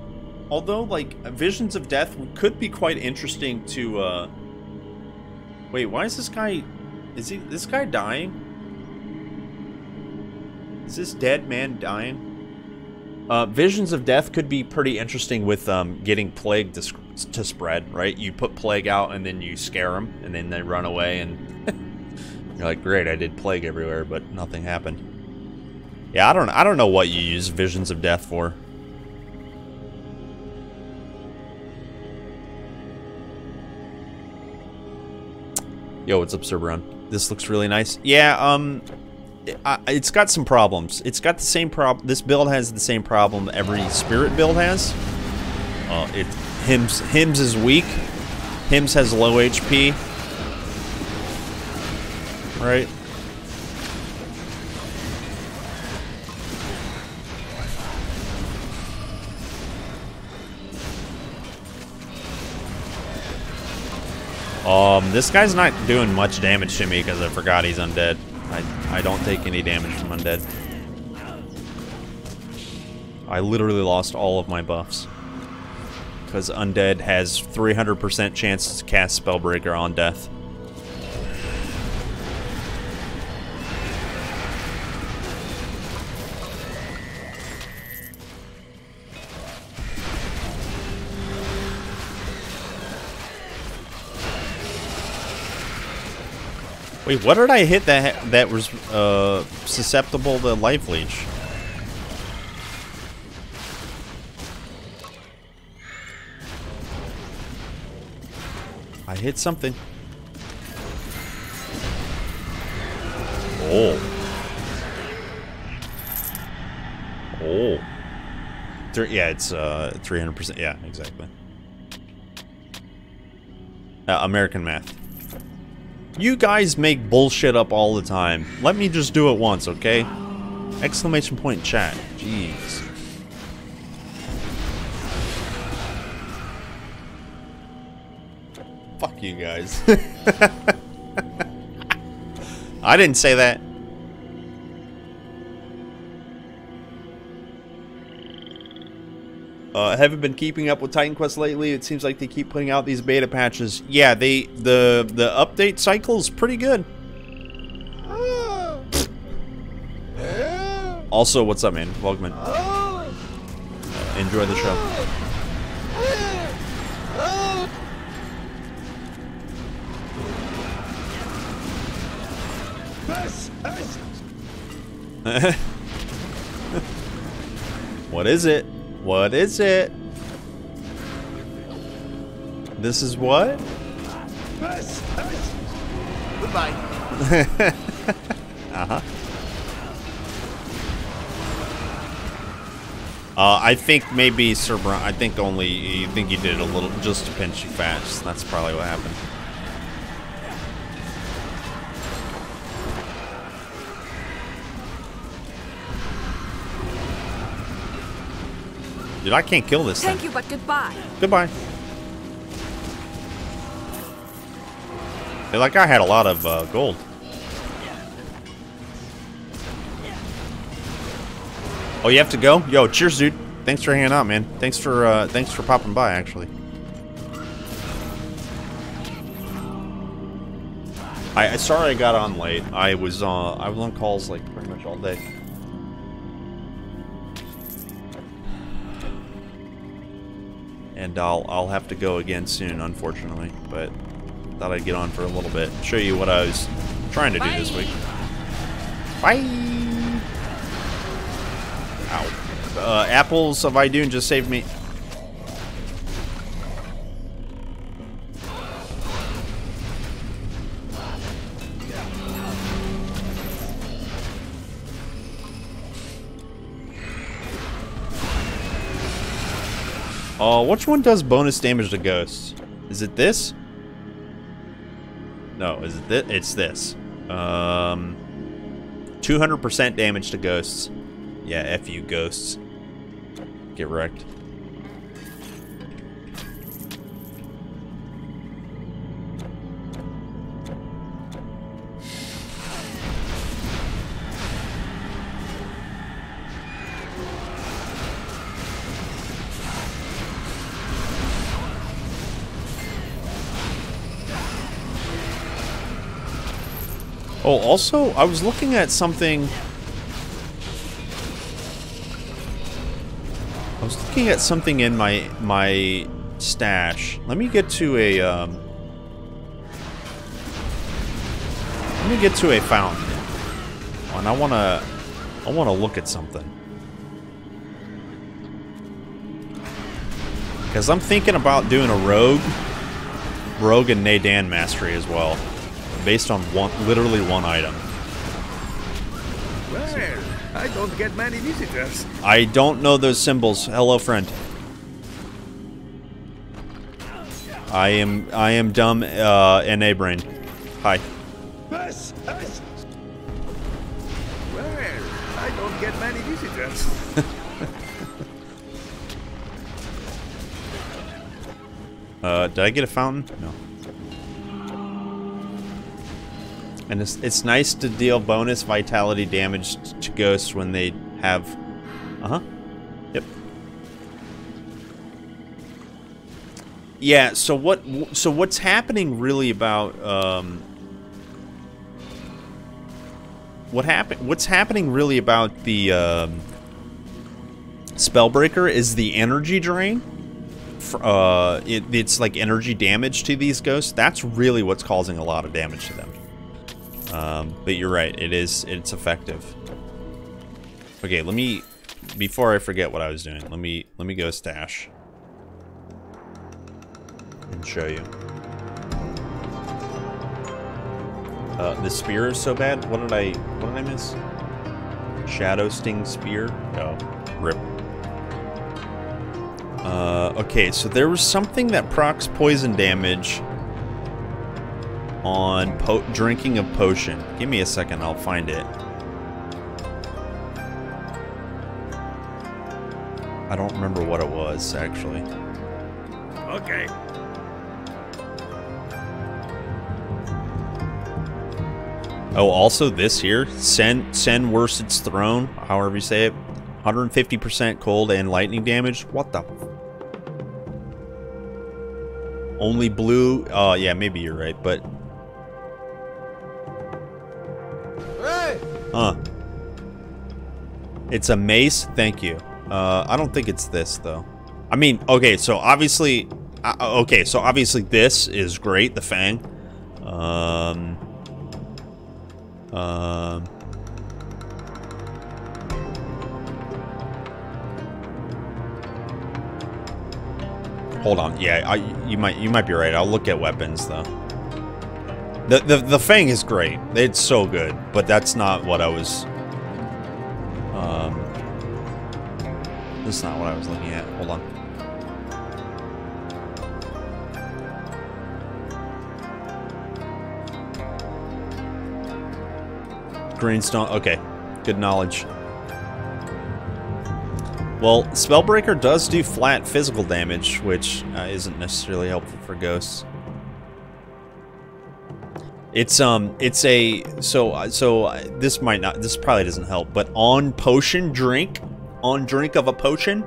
although like visions of death could be quite interesting to. uh Wait, why is this guy? Is he this guy dying? Is this dead man dying? Uh, visions of death could be pretty interesting with um, getting plague to, to spread, right? You put plague out and then you scare them, and then they run away, and you're like, great, I did plague everywhere, but nothing happened. Yeah, I don't, I don't know what you use visions of death for. Yo, what's up, Cerberon? This looks really nice. Yeah, um, it, it's got some problems. It's got the same problem. This build has the same problem every spirit build has. Uh, it Hims Hims is weak. Hims has low HP right? Um, this guy's not doing much damage to me because I forgot he's undead. I, I don't take any damage from undead. I literally lost all of my buffs. Because undead has 300% chance to cast Spellbreaker on death. Wait, what did I hit that that was uh, susceptible to life leech? I hit something. Oh. Oh. yeah, it's uh 300%. Yeah, exactly. Uh, American math. You guys make bullshit up all the time. Let me just do it once, okay? Exclamation point chat. Jeez. Fuck you guys. I didn't say that. Uh, haven't been keeping up with Titan Quest lately. It seems like they keep putting out these beta patches. Yeah, they the the update cycle is pretty good. Also, what's up, man? Welcome in. Enjoy the show. What is it? What is it? This is what? Goodbye. Uh, I think maybe Sir Brian, I think only, you think he did a little, just to pinch you fast. That's probably what happened. Dude, I can't kill this Thank thing. you, but goodbye. Goodbye. Feel like I had a lot of uh, gold. Oh, you have to go? Yo, cheers, dude. Thanks for hanging out, man. Thanks for uh, thanks for popping by, actually. I, I sorry I got on late. I was uh, I was on calls like pretty much all day. And I'll I'll have to go again soon, unfortunately. But thought I'd get on for a little bit, show you what I was trying to do this week. Bye. Ow. Uh, apples of Idun just saved me. Oh, which one does bonus damage to ghosts? Is it this? No, is it this? It's this. Um, 200% damage to ghosts. Yeah, F you, ghosts. Get wrecked. Oh, also, I was looking at something. I was looking at something in my my stash. Let me get to a um, Let me get to a fountain. And I wanna I wanna look at something. Cause I'm thinking about doing a rogue rogue and Neidan mastery as well. Based on one literally one item. Well, I don't get many visitors. I don't know those symbols. Hello, friend. I am I am dumb uh, a brain. Hi. Well, I don't get many visitors. Uh, did I get a fountain? No. And it's, it's nice to deal bonus vitality damage to ghosts when they have... Uh-huh. Yep. Yeah, so what so what's happening really about um what happen what's happening really about the um Spellbreaker is the energy drain uh, it, it's like energy damage to these ghosts. That's really what's causing a lot of damage to them. Um, but you're right, it is it's effective. Okay, let me before I forget what I was doing. Let me let me go stash and show you. Uh, the spear is so bad. What did I what did I miss? Shadow sting spear. Oh, rip. Uh, okay, so there was something that procs poison damage on po drinking a potion. Give me a second, I'll find it. I don't remember what it was, actually. Okay. Oh, also this here, send send worse its throne, however you say it. 150% cold and lightning damage. What the? Only blue. Oh, yeah, maybe you're right, but. Huh. It's a mace. Thank you. Uh, I don't think it's this though. I mean, okay, so obviously, uh, okay, so obviously this is great. The fang. Um. Um. Hold on. Yeah, I, you might you might be right. I'll look at weapons though. The the the fang is great. It's so good, but that's not what I was. Um. This is not what I was looking at. Hold on. Greenstone. Okay, good knowledge. Well, Spellbreaker does do flat physical damage, which uh, isn't necessarily helpful for ghosts. It's um, it's a so so uh, this might not this probably doesn't help, but on potion drink, on drink of a potion,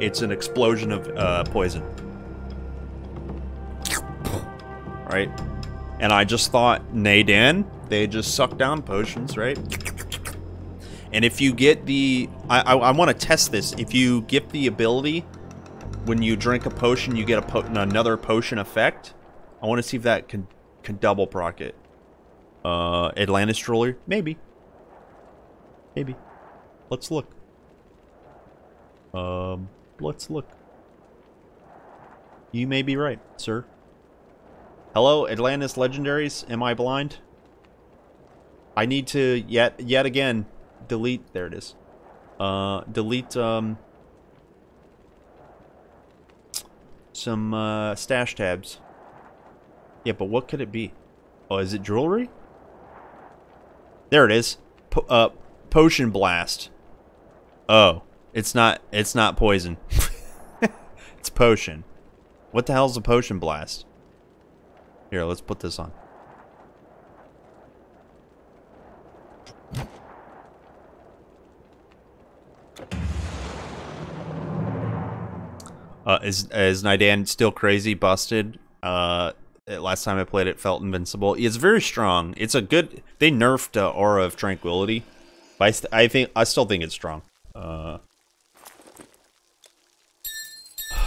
it's an explosion of uh, poison. Right, and I just thought Neidan, they just suck down potions, right? And if you get the... I, I, I want to test this. If you get the ability, when you drink a potion, you get a po another potion effect. I want to see if that can, can double proc it. Uh, Atlantis Stroller? Maybe. Maybe. Let's look. Um, let's look. You may be right, sir. Hello, Atlantis Legendaries? Am I blind? I need to, yet, yet again, delete there it is uh delete um some uh stash tabs yeah but what could it be? Oh is it jewelry? There it is. Po uh potion blast. Oh it's not it's not poison. It's potion. What the hell's a potion blast? Here let's put this on. Uh, is is Neidan still crazy busted? Uh, last time I played it, felt invincible. It's very strong. It's a good. They nerfed uh, Aura of Tranquility, but I, I, think I still think it's strong. Uh,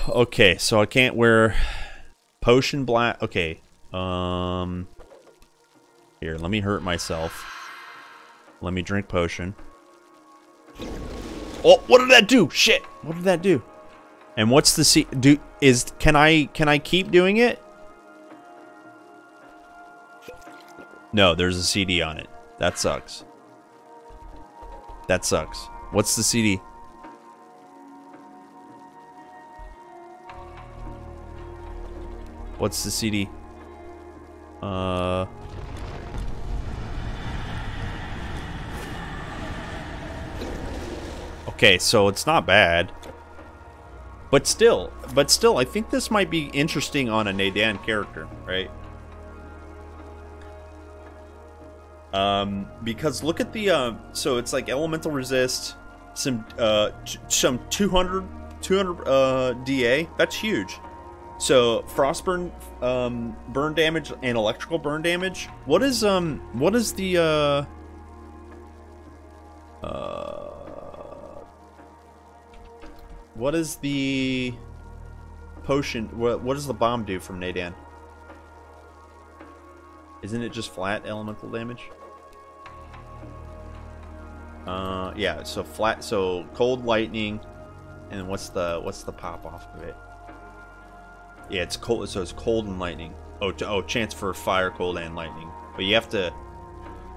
okay, so I can't wear potion black. Okay, um, here, let me hurt myself. Let me drink potion. Oh, what did that do? Shit! What did that do? And what's the C do is can I can I keep doing it? No, there's a CD on it. That sucks. That sucks. What's the CD? What's the CD? Uh Okay, so it's not bad. But still, but still, I think this might be interesting on a Neidan character, right? Um, because look at the, uh, so it's like elemental resist, some, uh, some 200, 200, uh, DA. That's huge. So frostburn, um, burn damage and electrical burn damage. What is, um, what is the, uh, uh, what is the potion? What, what does the bomb do from Neidan? Isn't it just flat elemental damage? Uh, yeah. So flat. So cold lightning, and what's the what's the pop off of it? Yeah, it's cold. So it's cold and lightning. Oh, oh, chance for fire, cold, and lightning. But you have to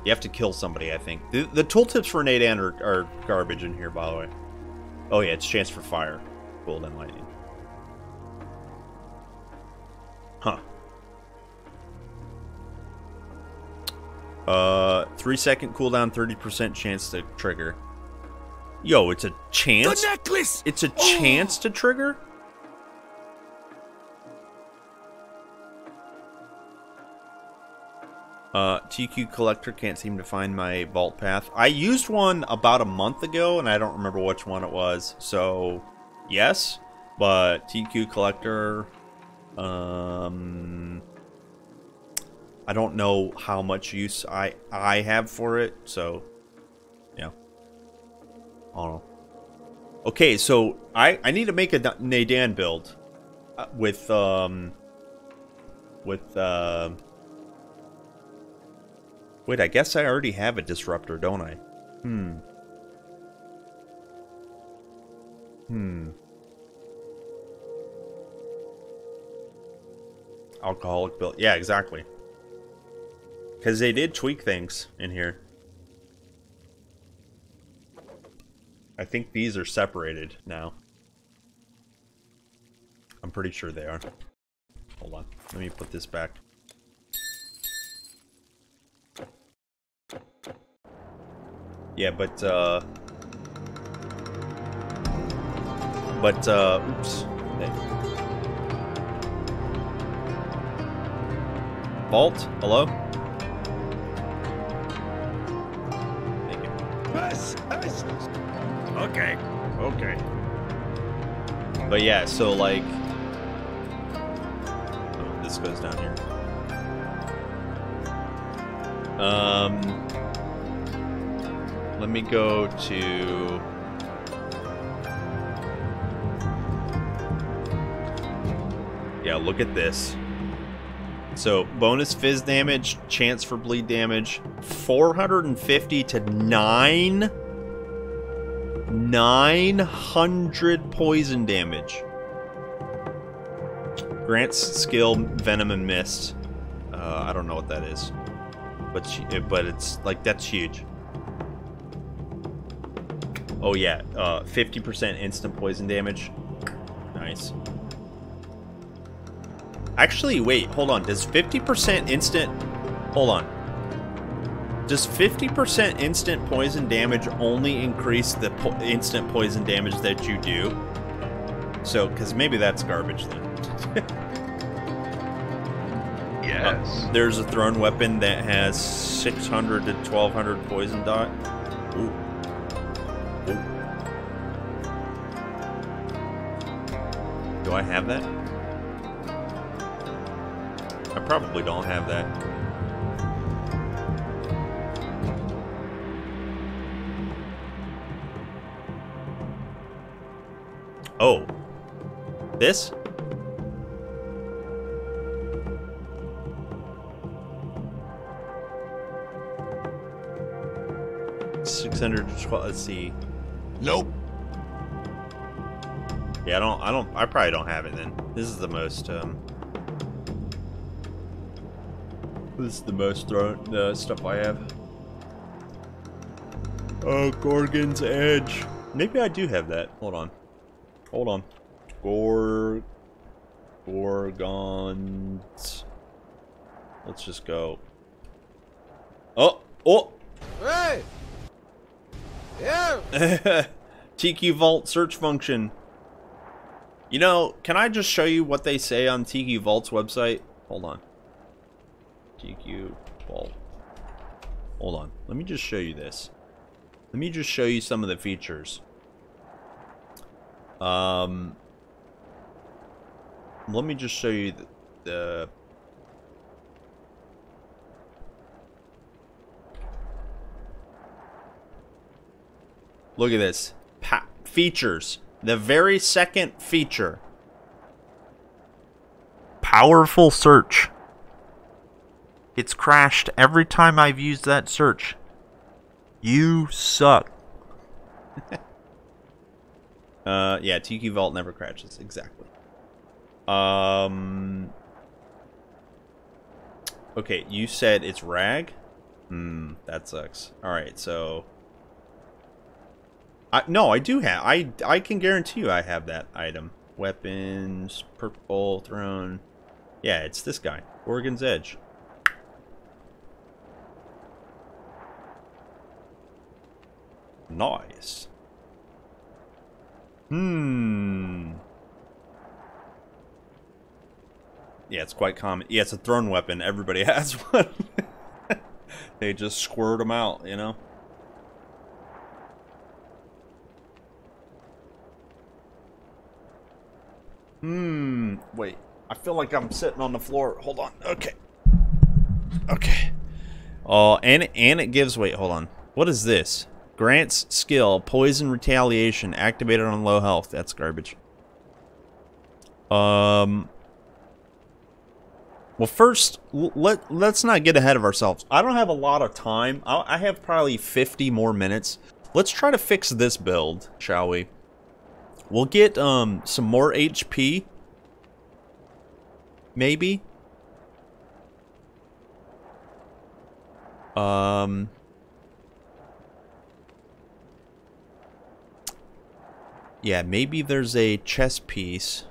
you have to kill somebody. I think the, the tooltips for Neidan are, are garbage in here, by the way. Oh yeah, it's chance for fire, cold, and lightning. Uh, three second cooldown, thirty percent chance to trigger. Yo, it's a chance. The necklace. It's a chance to trigger. Uh, TQ collector can't seem to find my vault path. I used one about a month ago, and I don't remember which one it was. So, yes, but TQ collector, um, I don't know how much use I I have for it. So, yeah, I don't know. Okay, so I I need to make a Neidan build uh, with um with uh. Wait, I guess I already have a disruptor, don't I? Hmm. Hmm. Alcoholic build. Yeah, exactly. Because they did tweak things in here. I think these are separated now. I'm pretty sure they are. Hold on. Let me put this back. Yeah, but, uh... But, uh... Oops. Vault? Hello? Okay. Okay. But yeah, so, like... Oh, this goes down here. Um... Let me go to... Yeah, look at this. So, bonus phys damage, chance for bleed damage, 450 to 9... 900 poison damage. Grants skill, venom, and mist. Uh, I don't know what that is. But, she- but it's, like, that's huge. Oh yeah, uh, 50% instant poison damage. Nice. Actually, wait, hold on. Does 50% instant... Hold on. Does 50% instant poison damage only increase the po instant poison damage that you do? So, because maybe that's garbage then. Yes. Uh, there's a thrown weapon that has 600 to 1200 poison dot. Ooh. Ooh. Do I have that? Probably don't have that. Oh. This? Six hundred twelve. Let's see. Nope. Yeah, I don't. I don't. I probably don't have it then. This is the most. Um, this is the most thrown uh, stuff I have. Oh, Gorgon's Edge. Maybe I do have that. Hold on. Hold on. Gor. Gorgons. Let's just go. Oh! Oh! Hey! Yeah! TQ Vault search function. You know, can I just show you what they say on TQ Vault's website? Hold on. TQ Vault. Hold on. Let me just show you this. Let me just show you some of the features. Um, let me just show you the, the Look at this. Pa features. The very second feature. Powerful search. It's crashed every time I've used that search. You suck. uh, yeah, TQ Vault never crashes. Exactly. Um. Okay, you said it's rag? Hmm, that sucks. Alright, so... I, no, I do have. I I can guarantee you I have that item. Weapons, purple thrown. Yeah, it's this guy. Gorgon's Edge. Nice. Hmm. Yeah, it's quite common. Yeah, it's a thrown weapon. Everybody has one. They just squirt them out, you know? Hmm. Wait. I feel like I'm sitting on the floor. Hold on. Okay. Okay. Oh, and and it gives. Wait, hold on. What is this? Grants skill poison retaliation activated on low health. That's garbage. Um. Well, first, let let's not get ahead of ourselves. I don't have a lot of time. I, I have probably 50 more minutes. Let's try to fix this build, shall we? We'll get um some more HP. Maybe. Um Yeah, maybe there's a chest piece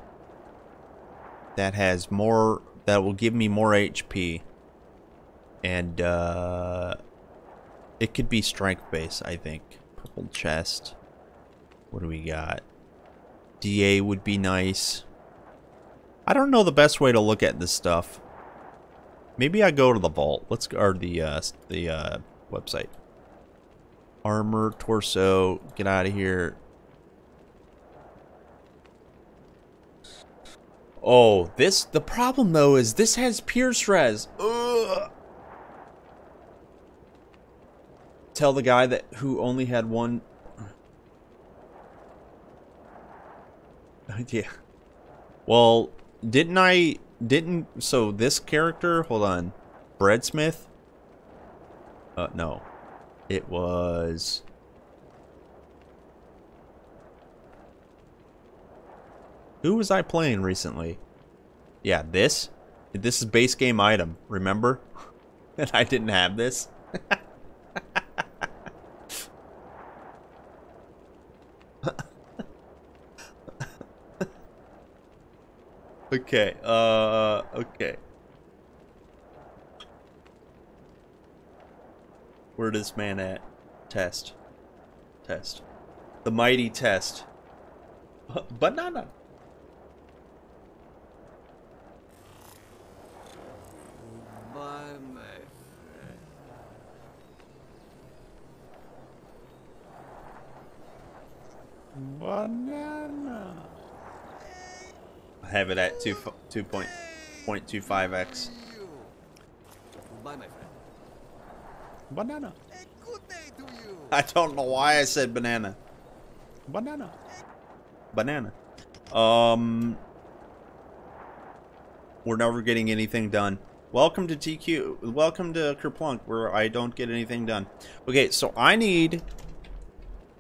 that has more that will give me more HP. And uh it could be strength base, I think. Purple chest. What do we got? DA would be nice. I don't know the best way to look at this stuff. Maybe I go to the vault. Let's go or the uh, the uh, website. Armor, torso, get out of here. Oh, this the problem though is this has pierce res. Ugh. Tell the guy that who only had one yeah. Well, didn't I didn't so this character, hold on. Breadsmith? Uh no. It was Who was I playing recently? Yeah, this? This is base game item, remember? and I didn't have this. Okay, uh, okay. Where this man at? Test. Test. The mighty test. Banana. Bye, my friend. Banana. I have it at 2, 2.25x. Bye, my friend. Banana. Good day to you. I don't know why I said banana. Banana. Banana. Um, we're never getting anything done. Welcome to TQ. Welcome to Kerplunk, where I don't get anything done. Okay, so I need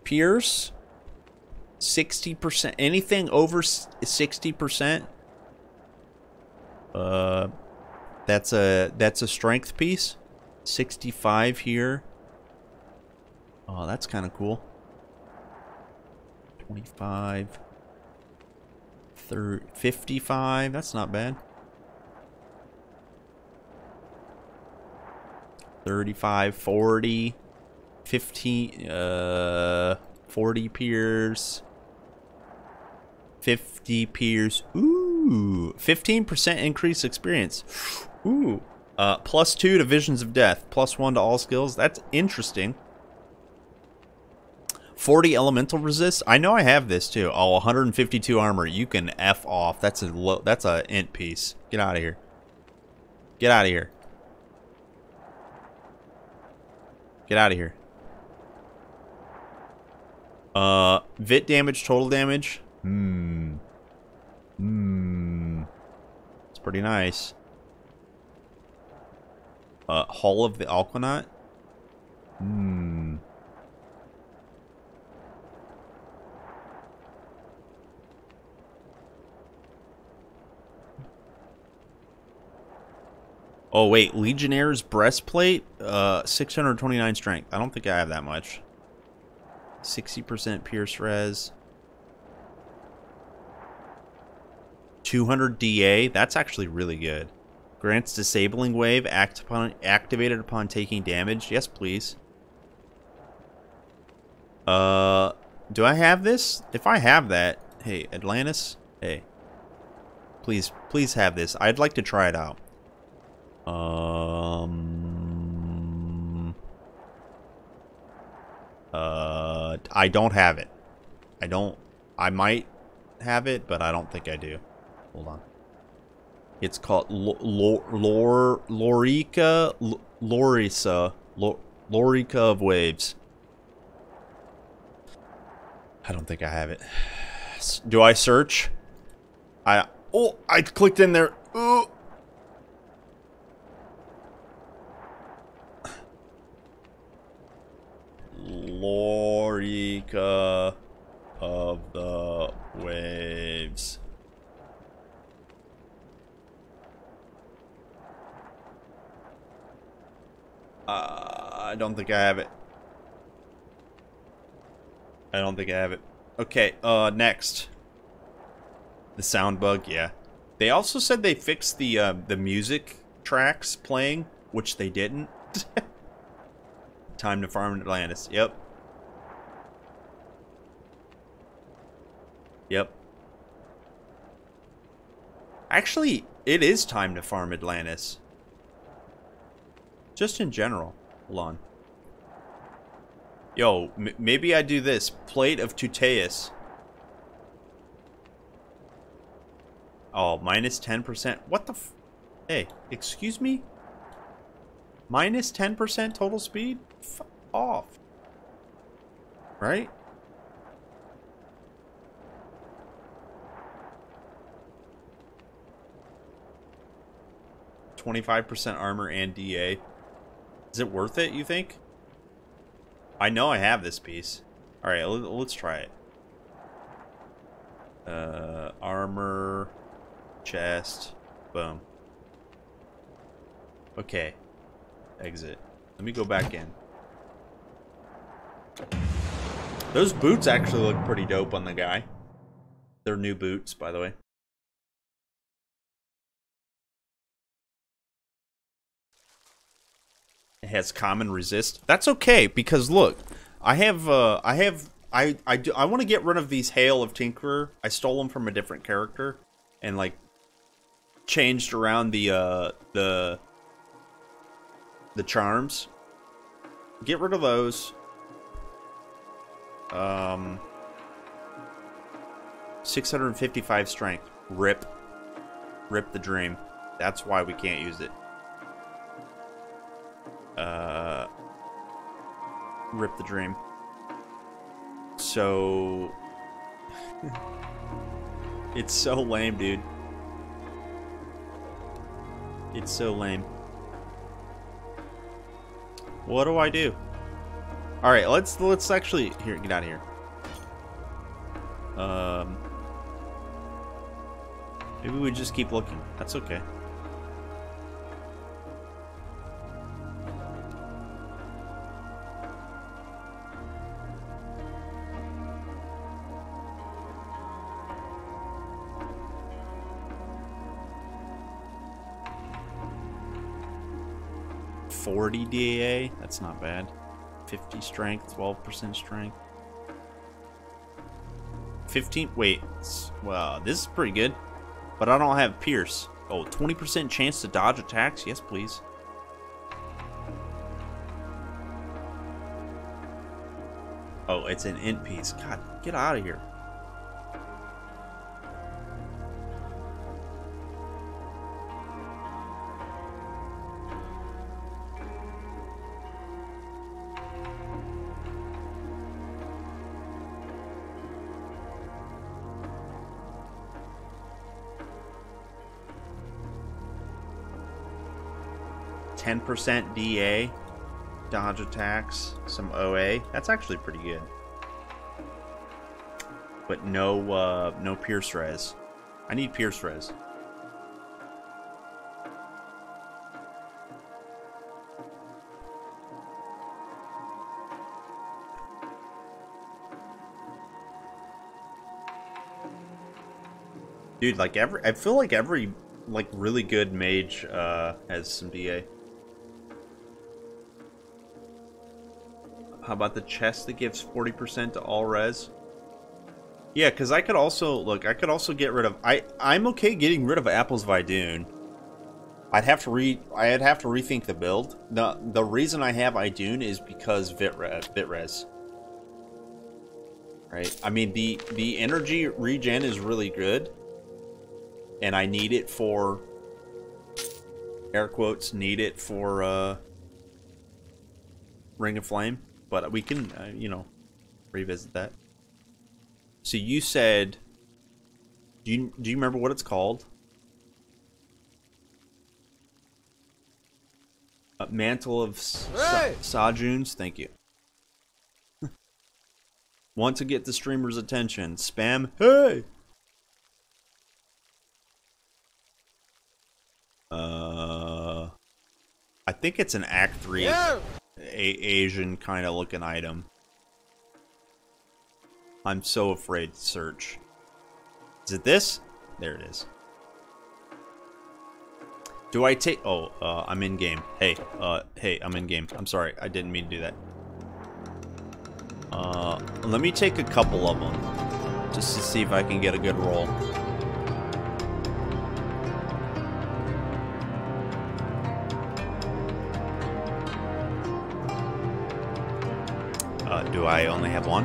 Pierce 60%. Anything over 60%. Uh, that's a that's a strength piece. 65 here. Oh, that's kind of cool. 25. 30, 55. That's not bad. 35, 40, 15, uh, 40 pierce. 50 pierce. Ooh. 15% increase experience. Ooh. Uh, plus 2 to Visions of Death. Plus 1 to all skills. That's interesting. 40 elemental resist. I know I have this too. Oh, 152 armor. You can F off. That's a low, that's a int piece. Get out of here. Get out of here. Get out of here. Uh, vit damage, total damage. Hmm. Hmm. It's pretty nice. Uh, Hull of the Alquanaut. Hmm. Oh wait, Legionnaire's breastplate, uh, 629 strength. I don't think I have that much. 60% pierce res. 200 DA. That's actually really good. Grants disabling wave act upon activated upon taking damage. Yes, please. Uh, do I have this? If I have that, hey, Atlantis, hey, please, please have this. I'd like to try it out. Um, Uh, I don't have it. I don't. I might have it, but I don't think I do. Hold on. It's called Lor Lor Lorica Lorisa Lor Lorica of Waves. I don't think I have it. Do I search? I oh I clicked in there. Ooh. Lorica of the Waves. Uh, I don't think I have it. I don't think I have it. Okay, uh, next. The sound bug, yeah. They also said they fixed the, uh, the music tracks playing, which they didn't. Time to farm Atlantis, yep. Yep. Actually, it is time to farm Atlantis. Just in general. Hold on. Yo, maybe I do this. Plate of Tuteus. Oh, minus 10%. What the. Hey, excuse me? Minus 10% total speed? F off. Right? Twenty-five percent armor and DA. Is it worth it? You think? I know I have this piece. All right, let's try it. Uh, armor, chest, boom. Okay, exit. Let me go back in. Those boots actually look pretty dope on the guy. They're new boots, by the way. Has common resist. That's okay because look, I have uh I have I I do I want to get rid of these hail of tinkerer. I stole them from a different character and like changed around the uh the the charms. Get rid of those. Um 655 strength. Rip. Rip the dream. That's why we can't use it. Uh, rip the dream. So it's so lame, dude. It's so lame. What do I do? All right, let's let's actually here get out of here. Um, maybe we just keep looking. That's okay. Forty DA. That's not bad. Fifty strength, twelve percent strength. 15 wait wow this is pretty good but i don't have pierce oh 20 percent chance to dodge attacks yes please oh it's an int piece god get out of here Ten percent DA, dodge attacks, some OA. That's actually pretty good. But no, uh, no pierce res. I need pierce res. Dude, like every, I feel like every, like really good mage, uh, has some DA. How about the chest that gives 40% to all res? Yeah, because I could also, look, I could also get rid of, I, I'm okay getting rid of Apples of Idun. I'd have to re, I'd have to rethink the build. The, the reason I have Idun is because Vitre, vit res. Right? I mean, the, the energy regen is really good. And I need it for... Air quotes, need it for, uh... Ring of Flame. But we can, uh, you know, revisit that. So you said... Do you, do you remember what it's called? Uh, Mantle of Sa- Hey! Sajuns. Thank you. Want to get the streamer's attention? Spam. Hey. Uh, I think it's an Act Three Yeah. A- Asian kind of looking item. I'm so afraid to search. Is it this? There it is. Do I take... Oh, uh, I'm in game. Hey, uh, hey, I'm in game. I'm sorry. I didn't mean to do that. Uh, let me take a couple of them. Just to see if I can get a good roll. Do I only have one?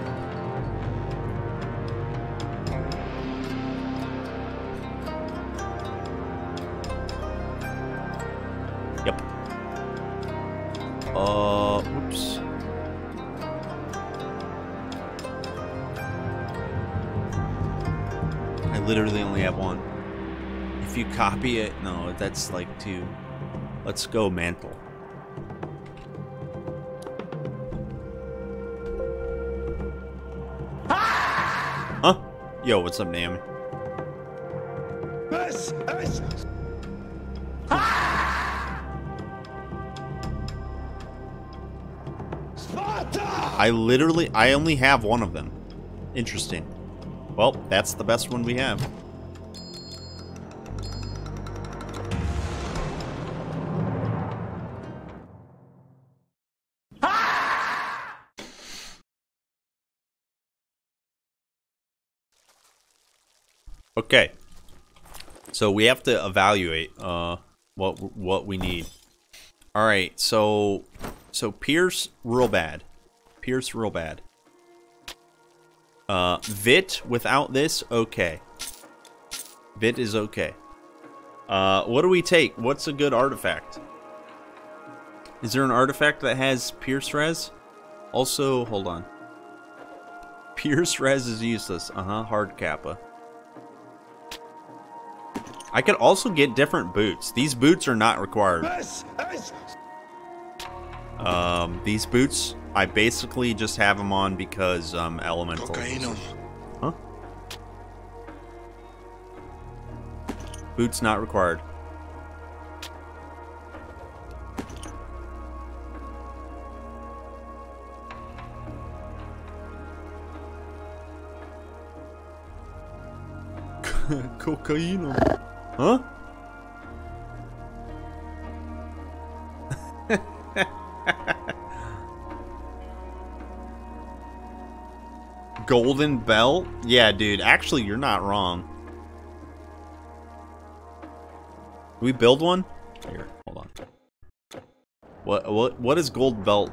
Yep. Uh, whoops. I literally only have one. If you copy it, no, that's like two. Let's go mantle. Yo, what's up, Naomi? This is Sparta! I literally, I only have one of them. Interesting. Well, that's the best one we have. Okay. So we have to evaluate uh what what we need. All right. So so Pierce real bad. Pierce real bad. Uh Vit without this okay. Vit is okay. Uh what do we take? What's a good artifact? Is there an artifact that has Pierce res? Also, hold on. Pierce res is useless. Uh-huh, hard kappa. I could also get different boots. These boots are not required. Um, these boots, I basically just have them on because um, elemental. cocaine. Huh? Boots not required. Cocaine. Huh? Golden belt? Yeah, dude. Actually, you're not wrong. Can we build one? Here, hold on. What what what is gold belt?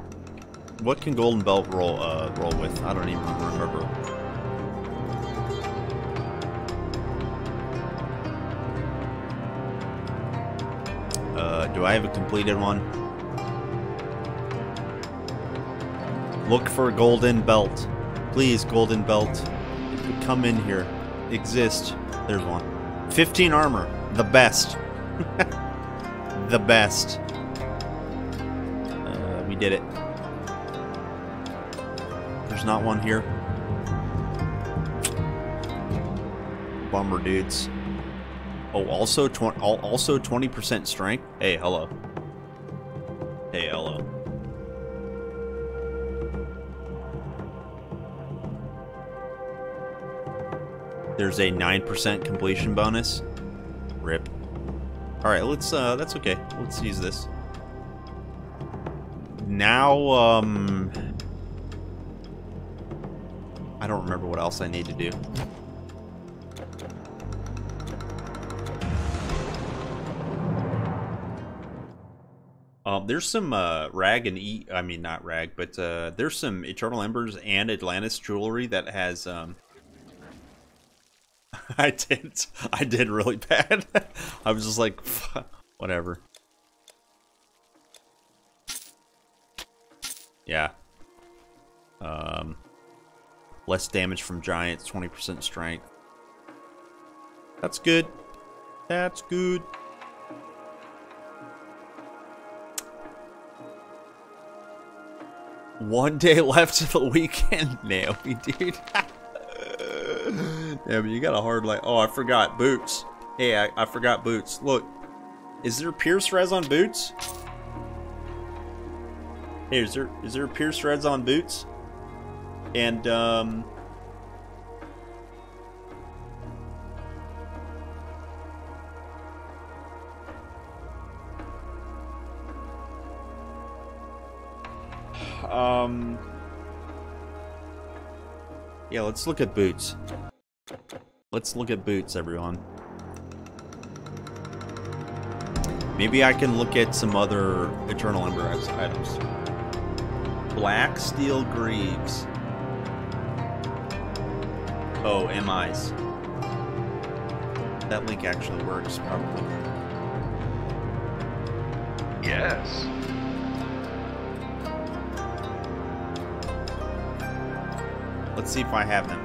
What can golden belt roll uh roll with? I don't even remember. Do I have a completed one? Look for golden belt. Please, golden belt. Come in here. Exist. There's one. 15 armor. The best. the best. Uh, we did it. There's not one here. Bummer, dudes. Oh, also tw- al- also 20% strength. Hey, hello. Hey, hello. There's a 9% completion bonus. Rip. Alright, let's, uh, that's okay. Let's use this. Now, um... I don't remember what else I need to do. There's some uh, rag and e. I mean, not rag, but uh, there's some Eternal Embers and Atlantis jewelry that has. Um, I did. I did really bad. I was just like, whatever. Yeah. Um, less damage from giants, 20% strength. That's good. That's good. One day left of the weekend, Naomi, dude. yeah, but you got a hard life. Oh, I forgot boots. Hey, I, I forgot boots. Look, is there Pierce Res on boots? Hey, is there is there Pierce Res on boots? And um Um Yeah, let's look at boots. Let's look at boots, everyone. Maybe I can look at some other Eternal Ember items. Black Steel Greaves. Oh, MIs. That link actually works, probably. Yes. Let's see if I have them.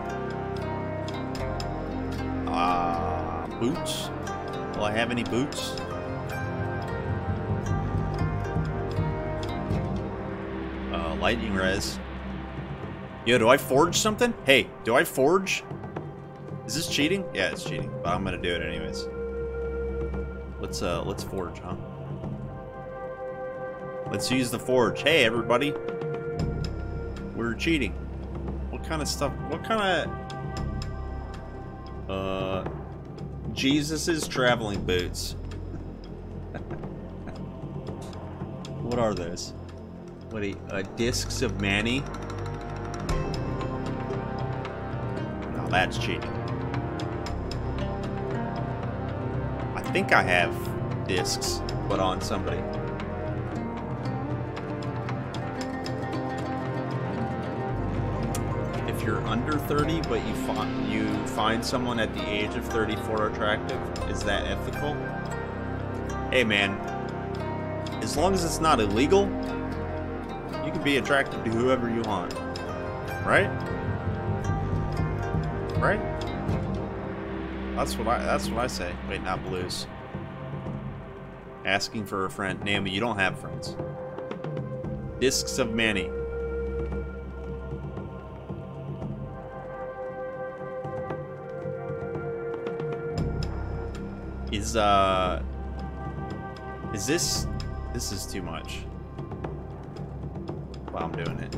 Uh, boots? Will I have any boots? Uh, lightning res. Yo, do I forge something? Hey, do I forge? Is this cheating? Yeah, it's cheating, but I'm gonna do it anyways. Let's uh, let's forge, huh? Let's use the forge. Hey, everybody. We're cheating. What kind of stuff? What kind of... Uh... Jesus's traveling boots. what are those? What, a, uh, discs of Manny? Now that's cheating. I think I have discs put on somebody. Under 30, but you find you find someone at the age of 34 attractive, is that ethical? Hey, man. As long as it's not illegal, you can be attracted to whoever you want, right? Right? That's what I. That's what I say. Wait, not blues. Asking for a friend. Naomi, you don't have friends. Discs of Manny. Is uh is this this is too much. While I'm doing it.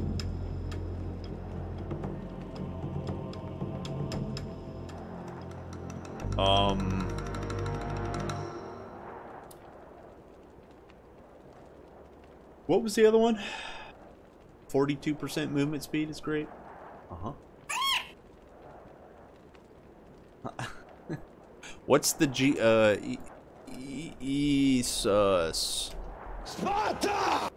Um What was the other one? 42% movement speed is great. Uh-huh. What's the G uh e e Esus? Sparta!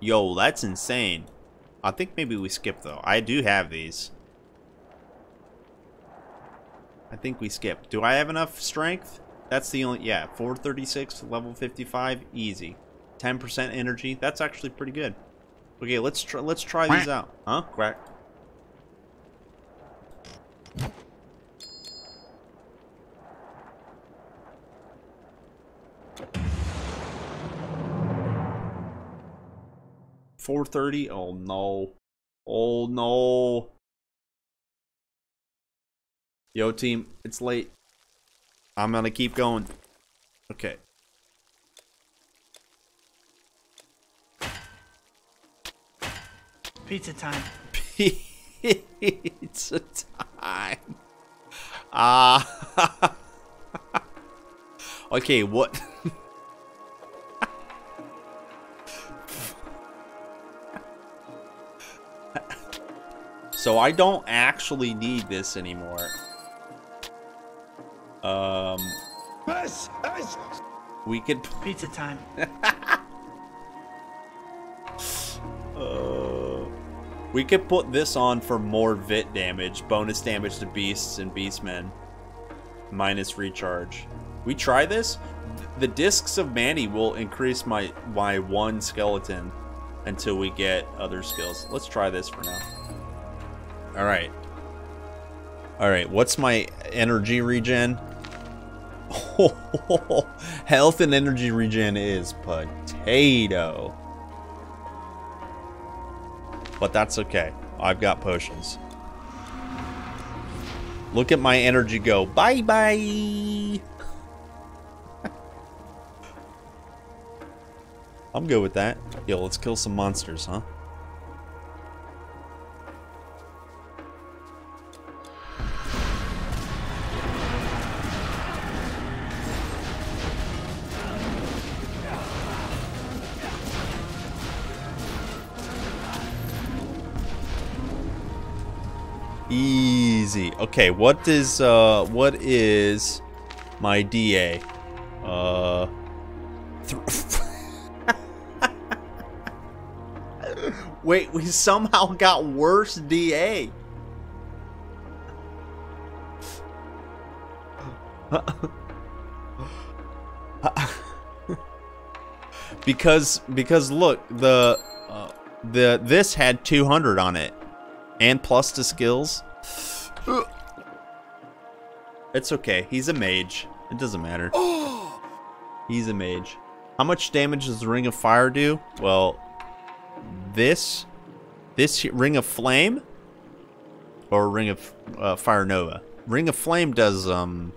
Yo, that's insane. I think maybe we skip though. I do have these. I think we skip. Do I have enough strength? That's the only yeah, 436 level 55 easy. 10% energy. That's actually pretty good. Okay, let's try let's try these out. Huh? Quack. Four thirty. Oh no! Oh no! Yo, team, it's late. I'm gonna keep going. Okay. Pizza time. Pizza time. Ah. okay, what? so I don't actually need this anymore. Um, This is we could. Pizza time. Uh, we could put this on for more vit damage, bonus damage to beasts and beastmen, minus recharge. We try this. The discs of Manny will increase my my one skeleton until we get other skills. Let's try this for now. All right. All right. What's my energy regen? Health and energy regen is potato. But that's okay. I've got potions. Look at my energy go. Bye bye. I'm good with that. Yo, let's kill some monsters, huh? Okay, what is uh what is my DA? Uh Wait, we somehow got worse DA. because because look, the uh, the this had 200 on it and plus the skills. It's okay. He's a mage. It doesn't matter. He's a mage. How much damage does the Ring of Fire do? Well, this, this Ring of Flame, or Ring of uh, Fire Nova. Ring of Flame does um,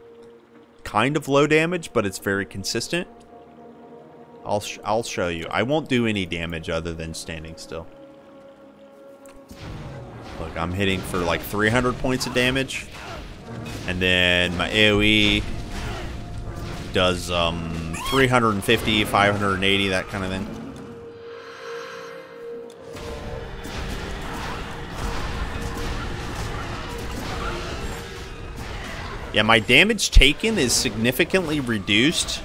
kind of low damage, but it's very consistent. I'll sh I'll show you. I won't do any damage other than standing still. Look, I'm hitting for like 300 points of damage. And then my AoE does um 350, 580, that kind of thing. Yeah, my damage taken is significantly reduced.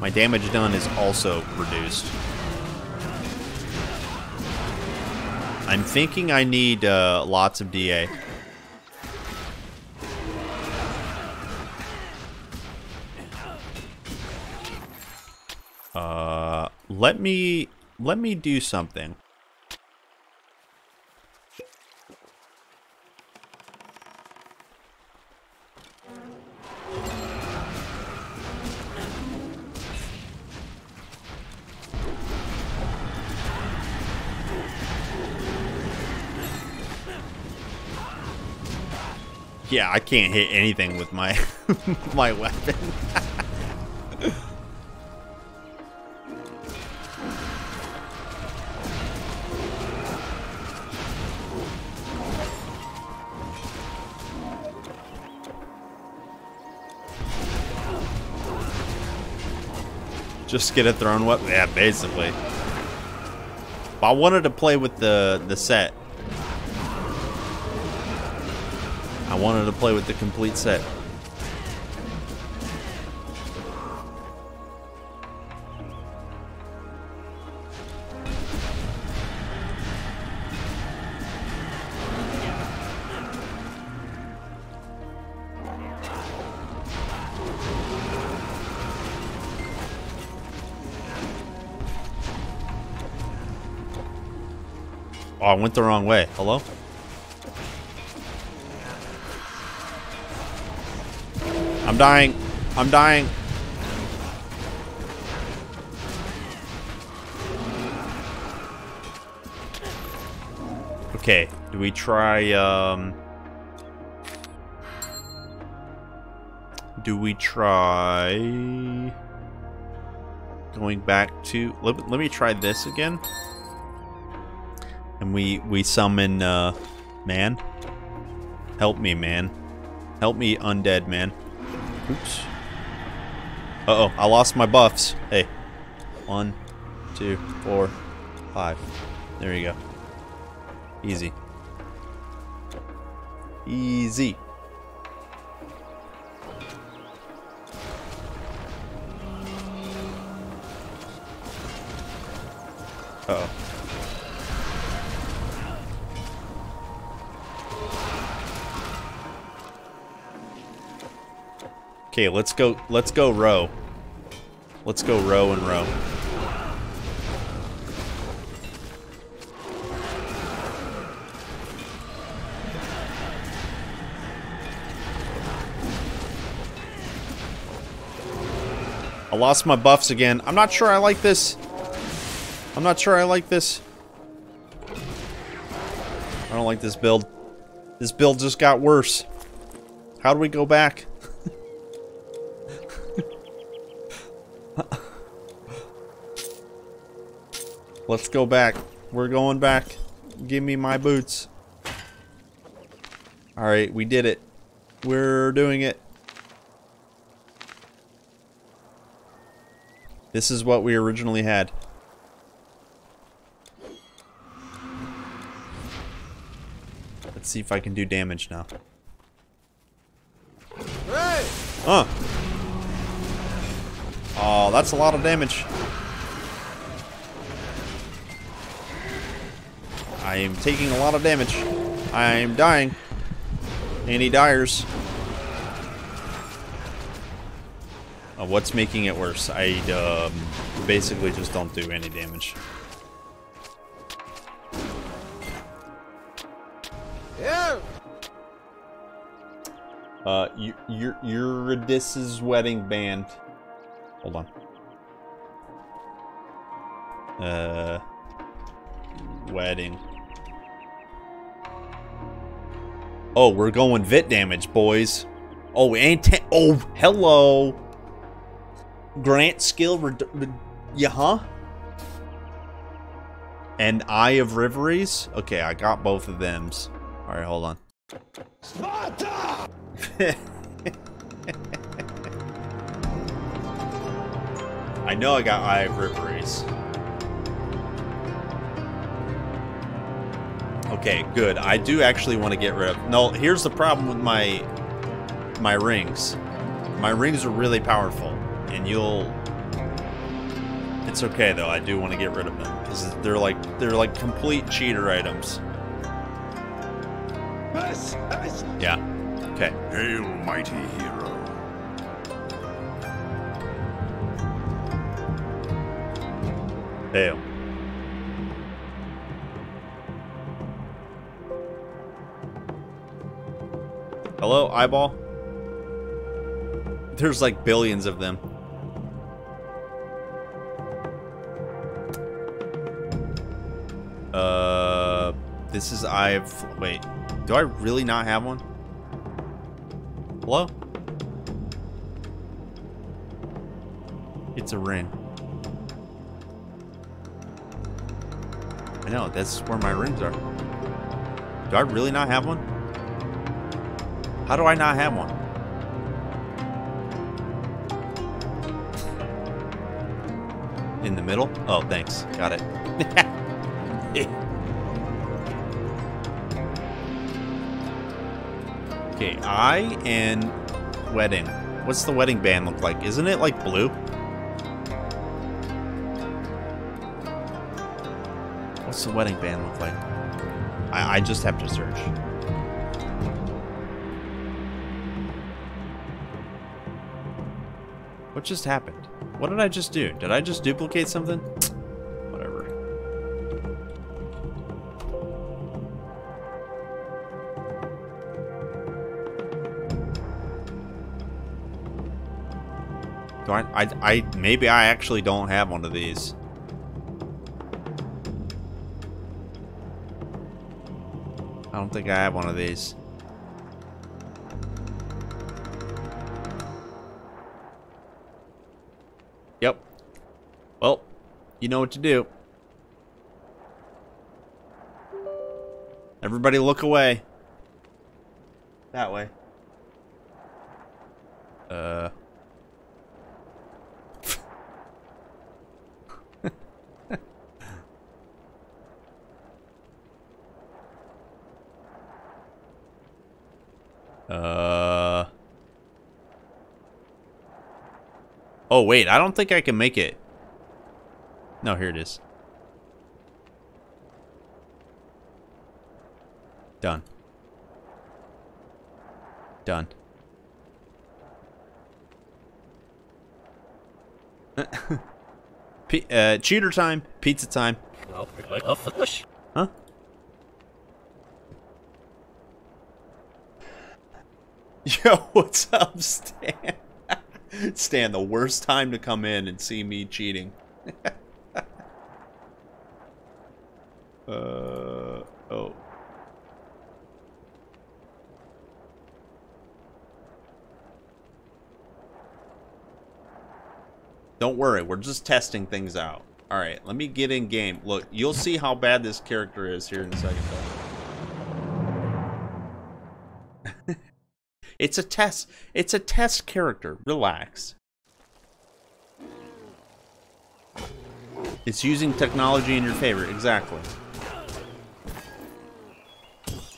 My damage done is also reduced. I'm thinking I need uh, lots of DA. Uh, let me let me do something. Yeah, I can't hit anything with my my weapon. Just get a thrown weapon. Yeah, basically. But I wanted to play with the the set. Wanted to play with the complete set. Oh, I went the wrong way. Hello? I'm dying. I'm dying. Okay, do we try, um... Do we try... Going back to... Let, let me try this again. And we, we summon, uh, man. Help me, man. Help me, undead man. Oops. Uh-oh, I lost my buffs. Hey. One, two, four, five. There you go. Easy. Uh-oh. Okay, let's go let's go row. Let's go row and row. I lost my buffs again. I'm not sure I like this. I'm not sure I like this. I don't like this build. This build just got worse. How do we go back? Let's go back. We're going back. Give me my boots. Alright, we did it. We're doing it. This is what we originally had. Let's see if I can do damage now. Hey! Huh. Oh, that's a lot of damage. I am taking a lot of damage. I am dying. And he dyers. Uh, what's making it worse? I um, basically just don't do any damage. Here! Uh, your Eurydice's wedding band. Hold on. Uh, wedding. Oh, we're going vit damage, boys. Oh, and oh, hello. Grant skill, yeah, huh? And Eye of Reveries? Okay, I got both of them's. All right, hold on. Sparta! I know I got Eye of Reveries. Okay, good. I do actually want to get rid of... No, here's the problem with my my rings. My rings are really powerful, and you'll... It's okay, though. I do want to get rid of them, because they're like, they're like complete cheater items. Yeah. Okay. Hail, mighty hero. Hail. Hello, eyeball? There's like billions of them. Uh, this is I've wait. Do I really not have one? Hello? It's a ring. I know, that's where my rings are. Do I really not have one? How do I not have one? In the middle? Oh, thanks. Got it. okay, I and wedding. What's the wedding band look like? Isn't it like blue? What's the wedding band look like? I, I just have to search. What just happened? What did I just do? Did I just duplicate something? Whatever. Do I, I, I, maybe I actually don't have one of these. I don't think I have one of these. You know what to do. Everybody look away. That way. Uh. uh. Oh, wait. I don't think I can make it. No, here it is. Done. Done. P uh, cheater time, pizza time. Huh? Yo, what's up, Stan? Stan, the worst time to come in and see me cheating. Don't worry, we're just testing things out. Alright, let me get in game. Look, you'll see how bad this character is here in a second. it's a test. It's a test character. Relax. It's using technology in your favor. Exactly.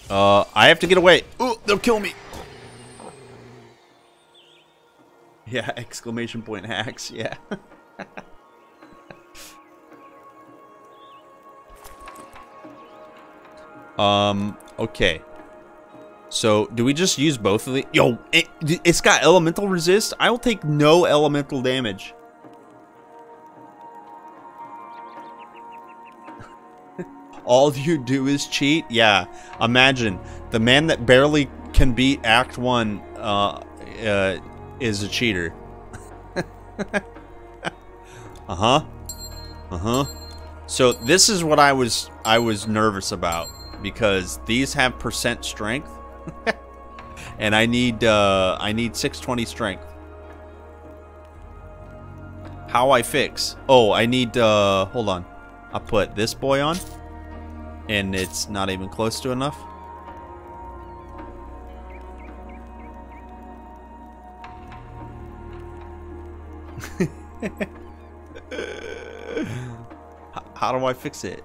Uh, I have to get away. Ooh, they'll kill me. Yeah, exclamation point hacks. Yeah. um, okay. So, do we just use both of the... Yo, it, it's got elemental resist. I will take no elemental damage. All you do is cheat? Yeah. Imagine. The man that barely can beat Act 1 uh, uh, is a cheater. uh-huh. Uh-huh. So this is what I was I was nervous about because these have percent strength. and I need uh I need 620 strength. How I fix? Oh, I need uh hold on. I put this boy on and it's not even close to enough. How do I fix it?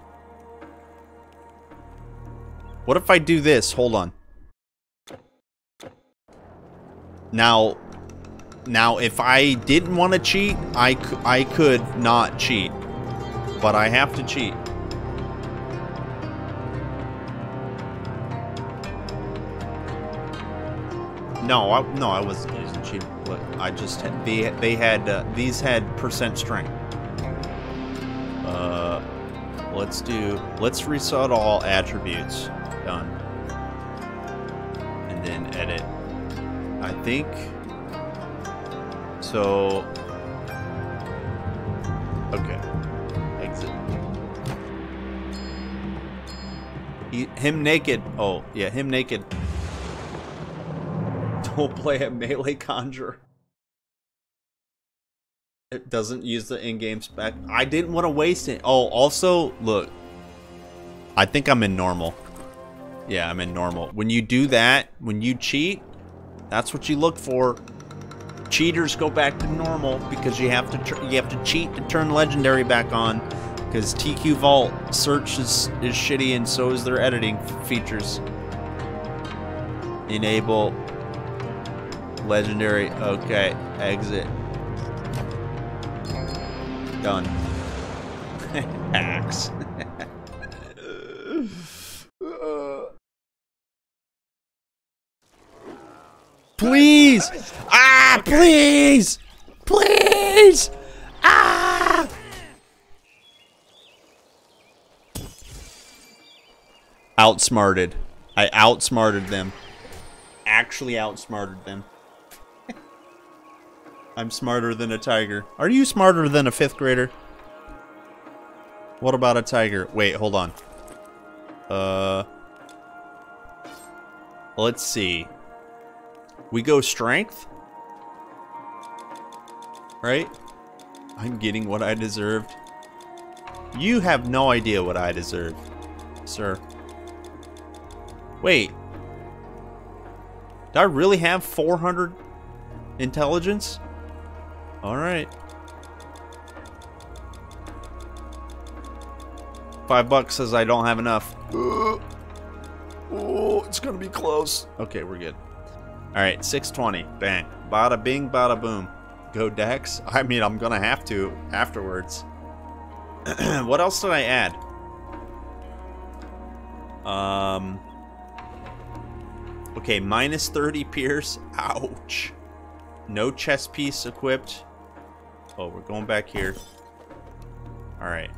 What if I do this? Hold on. Now, now if I didn't want to cheat, I, I could not cheat. But I have to cheat. No, I, no, I wasn't. But I just had, they they had uh, these had percent strength. Uh, let's do let's reset all attributes. Done. And then edit. I think so. Okay. Exit. He, him naked. Oh yeah, him naked. Don't play a melee conjurer. It doesn't use the in-game spec. I didn't want to waste it. Oh, also, look. I think I'm in normal. Yeah, I'm in normal. When you do that, when you cheat, that's what you look for. Cheaters go back to normal because you have to you have to cheat to turn legendary back on. Because TQ Vault search is, is shitty and so is their editing features. Enable legendary. Okay, exit. Done. Hacks. please! Ah, please! Please! Ah! Outsmarted. I outsmarted them. Actually outsmarted them. I'm smarter than a tiger. Are you smarter than a fifth grader? What about a tiger? Wait, hold on. Uh... Let's see. We go strength? Right? I'm getting what I deserved. You have no idea what I deserve, sir. Wait. Do I really have 400 intelligence? Alright. Five bucks says I don't have enough. Oh, it's gonna be close. Okay, we're good. Alright, 620. Bang. Bada bing, bada boom. Go Dex. I mean, I'm gonna have to afterwards. what else did I add? Um... Okay, minus 30 pierce. Ouch. No chest piece equipped. Oh, we're going back here. Alright.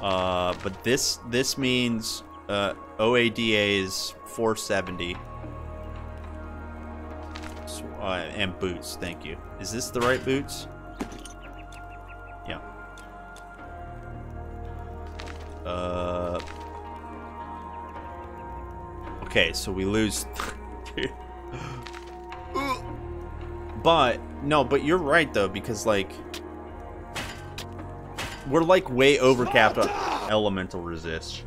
Uh, but this this means uh, OADA is 470. So, uh, and boots, thank you. Is this the right boots? Yeah. Uh. Okay, so we lose. but no, but you're right though because like we're like way overcapped on elemental resist.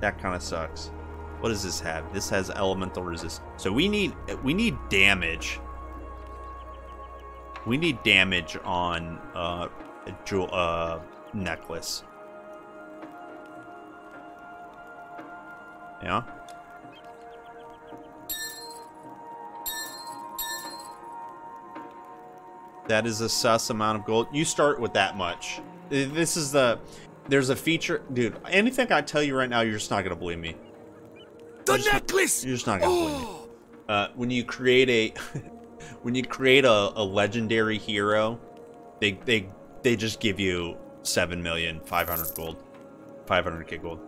That kind of sucks. What does this have? This has elemental resist. So we need we need damage. We need damage on uh a jewel uh necklace. Yeah. That is a sus amount of gold. You start with that much. This is the there's a feature, dude. Anything I tell you right now, you're just not gonna believe me. The just- necklace! You're just not gonna believe me. Uh, when you create a when you create a, a legendary hero, they they they just give you seven million five hundred gold, five hundred k gold.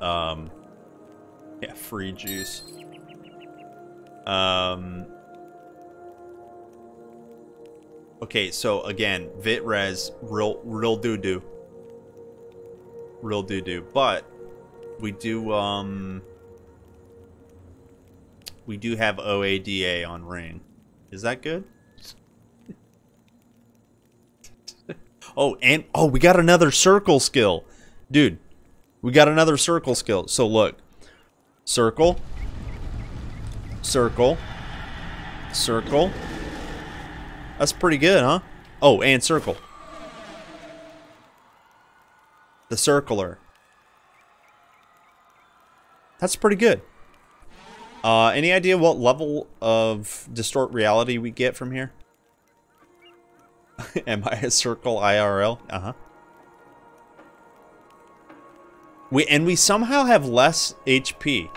Um, yeah, free juice. Um. Okay, so again, Vitres, real real doo doo. Real doo doo. But we do um we do have OADA on ring. Is that good? oh, and oh, we got another circle skill. Dude, we got another circle skill. So look. Circle. Circle. Circle. That's pretty good, huh? Oh, and circle. The circler. That's pretty good. Uh, any idea what level of distort reality we get from here? Am I a circle IRL? Uh-huh. We and we somehow have less HP.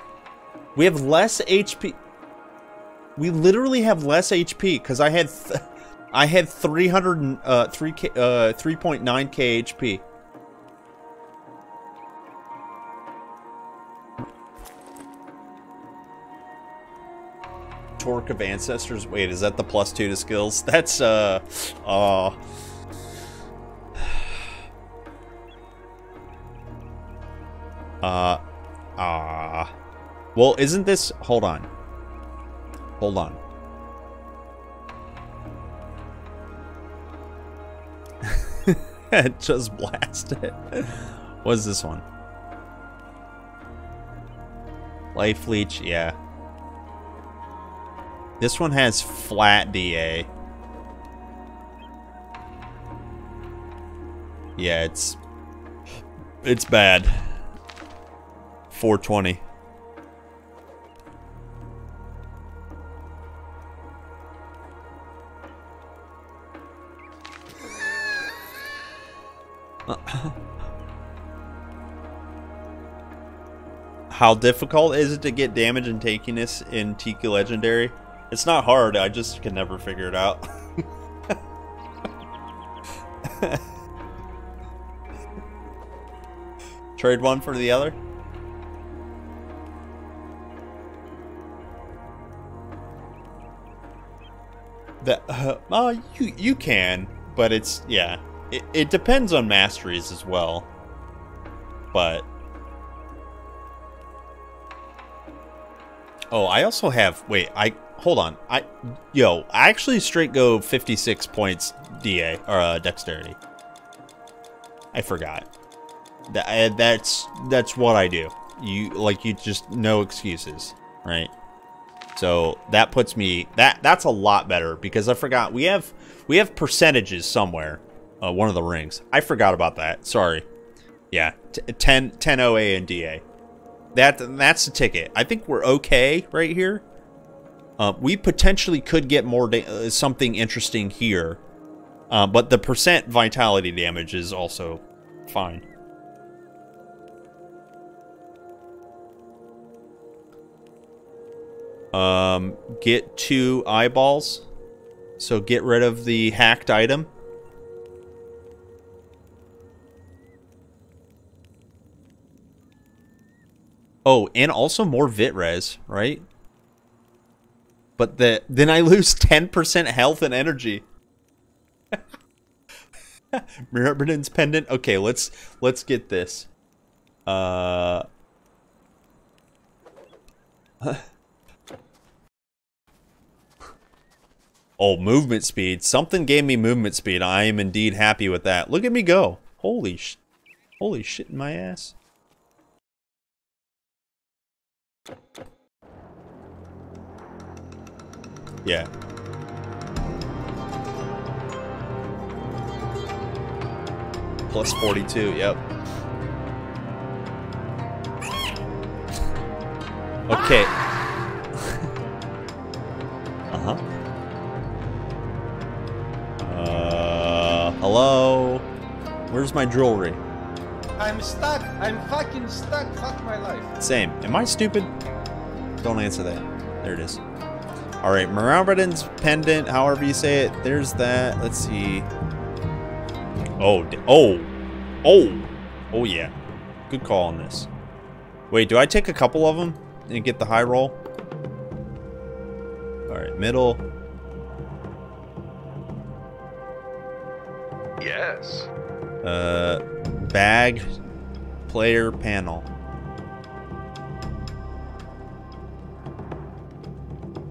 We have less HP. We literally have less HP because I had I had 300 uh 3k uh 3.9k HP. Torque of Ancestors. Wait, is that the plus two to skills? That's uh uh uh ah. well, isn't this hold on. Hold on. Just blast it. What's this one? Life leech, yeah. This one has flat DA. Yeah, it's it's bad. 420. How difficult is it to get damage and tankiness in TQ Legendary? It's not hard, I just can never figure it out. Trade one for the other? That uh, uh you you can, but it's yeah. It it depends on masteries as well. But Oh, I also have wait, I hold on. I yo, I actually straight go 56 points DA or uh, dexterity. I forgot. That that's that's what I do. You like you just no excuses, right? So that puts me that that's a lot better because I forgot we have we have percentages somewhere. Uh, one of the rings. I forgot about that. Sorry. Yeah, t 10 10 OA and DA. That that's the ticket. I think we're okay right here. Uh, we potentially could get more uh, something interesting here, uh, but the percent vitality damage is also fine. Um, get two eyeballs. So get rid of the hacked item. Oh, and also more Vitres, right? But the then I lose 10% health and energy. Myrmidon's pendant. Okay, let's let's get this. Uh Oh, movement speed. Something gave me movement speed. I am indeed happy with that. Look at me go. Holy sh Holy shit in my ass. Yeah. Plus 42, yep. Okay. uh-huh. Uh, hello? Where's my jewelry? I'm stuck. I'm fucking stuck. Fuck my life. Same. Am I stupid? Don't answer that. There it is. Alright, Myrmidon's pendant, however you say it. There's that. Let's see. Oh, oh, oh, oh yeah. Good call on this. Wait, do I take a couple of them and get the high roll? Alright, middle. Player, panel.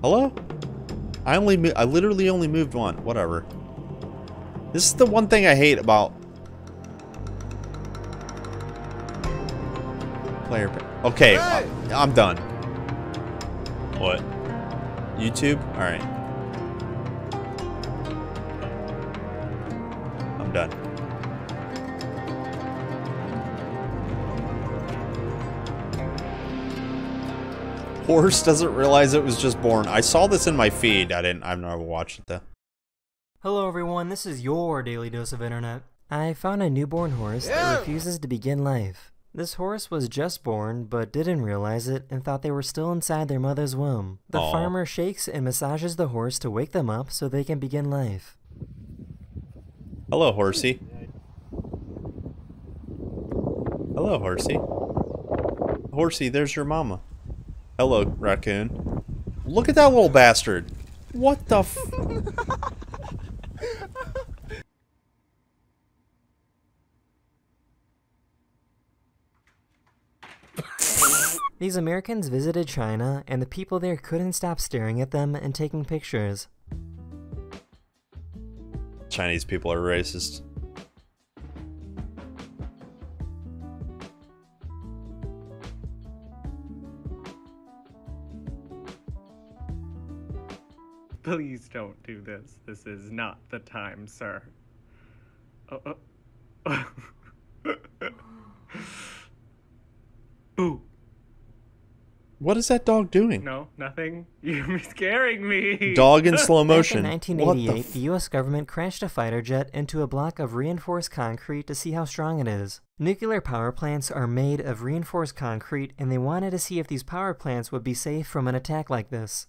Hello? I only I literally only moved one. Whatever. This is the one thing I hate about player. Okay, I- I'm done. What? YouTube? All right. Horse doesn't realize it was just born. I saw this in my feed. I didn't. I've never watched it though. Hello everyone, this is your daily dose of internet. I found a newborn horse Yeah. that refuses to begin life. This horse was just born, but didn't realize it and thought they were still inside their mother's womb. The Aw. farmer shakes and massages the horse to wake them up so they can begin life. Hello, horsey. Hello, horsey. Horsey, there's your mama. Hello, raccoon. Look at that little bastard. What the f- These Americans visited China, and the people there couldn't stop staring at them and taking pictures. Chinese people are racist. Please don't do this. This is not the time, sir. Oh, oh. Boo. What is that dog doing? No, nothing. You're scaring me. Dog in slow Back motion. in What the 1988, f- the US government crashed a fighter jet into a block of reinforced concrete to see how strong it is. Nuclear power plants are made of reinforced concrete, and they wanted to see if these power plants would be safe from an attack like this.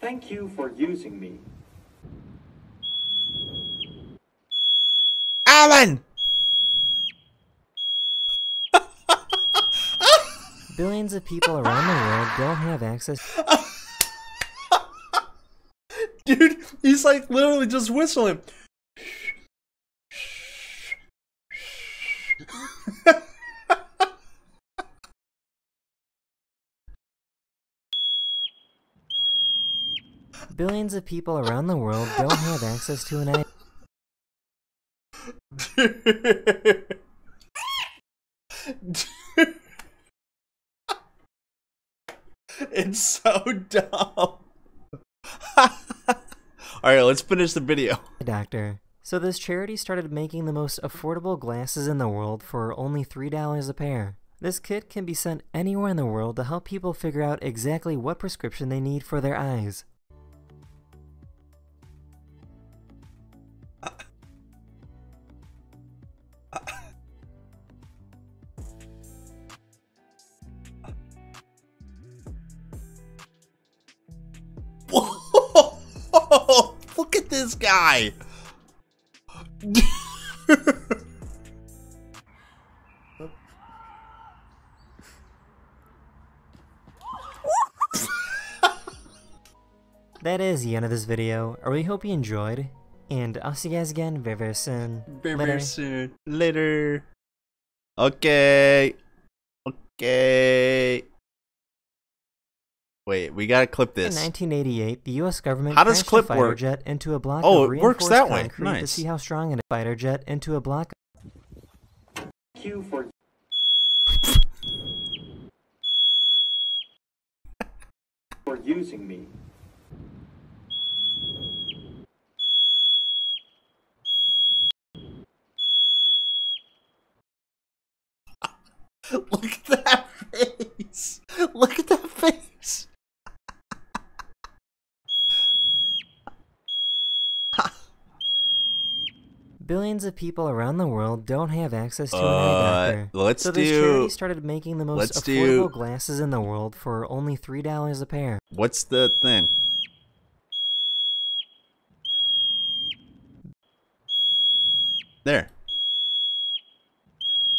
Thank you for using me. Alan! Billions of people around the world don't have access Dude, he's like literally just whistling. Billions of people around the world don't have access to an i- it's so dumb. All right, let's finish the video. doctor. So this charity started making the most affordable glasses in the world for only $3 a pair. This kit can be sent anywhere in the world to help people figure out exactly what prescription they need for their eyes. this guy. That is the end of this video. I really hope you enjoyed, and I'll see you guys again very, very soon. Very, Later. very soon. Later. Okay. Okay. Wait, we gotta clip this. In 1988, the U.S. government How does clip a fighter work? jet into a block Oh, of it works reinforced that way. concrete to see how strong a fighter jet into a block Q for for using me. Look at that face. Look at that face. Billions of people around the world don't have access to an Uh, eye doctor. let's so this do- charity started making the most affordable do- glasses in the world for only three dollars a pair. What's the thing? There.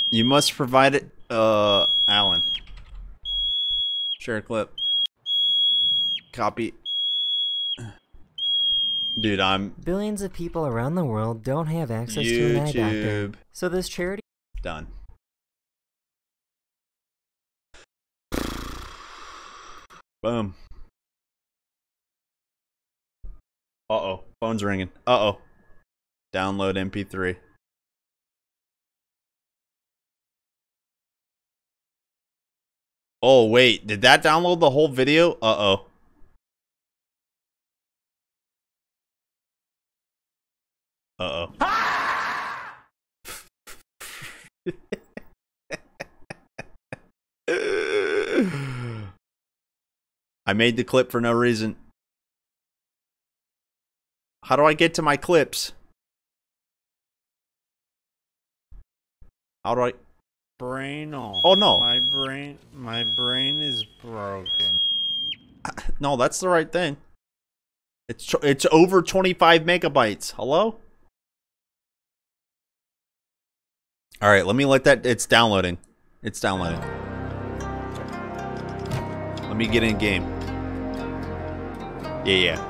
You must provide it, uh, Alan. Share a clip. Copy. Dude, I'm Billions of people around the world don't have access to an eye doctor. YouTube. So this charity Done. Boom. Uh oh. Phone's ringing. Uh oh. Download MP3. Oh, wait. Did that download the whole video? Uh oh. Uh oh. I made the clip for no reason. How do I get to my clips? How do I? Brain on. Oh, no. My brain, my brain is broken. No, that's the right thing. It's it's over 25 megabytes. Hello? All right, let me let that it's downloading. It's downloading. Let me get in game. Yeah, yeah.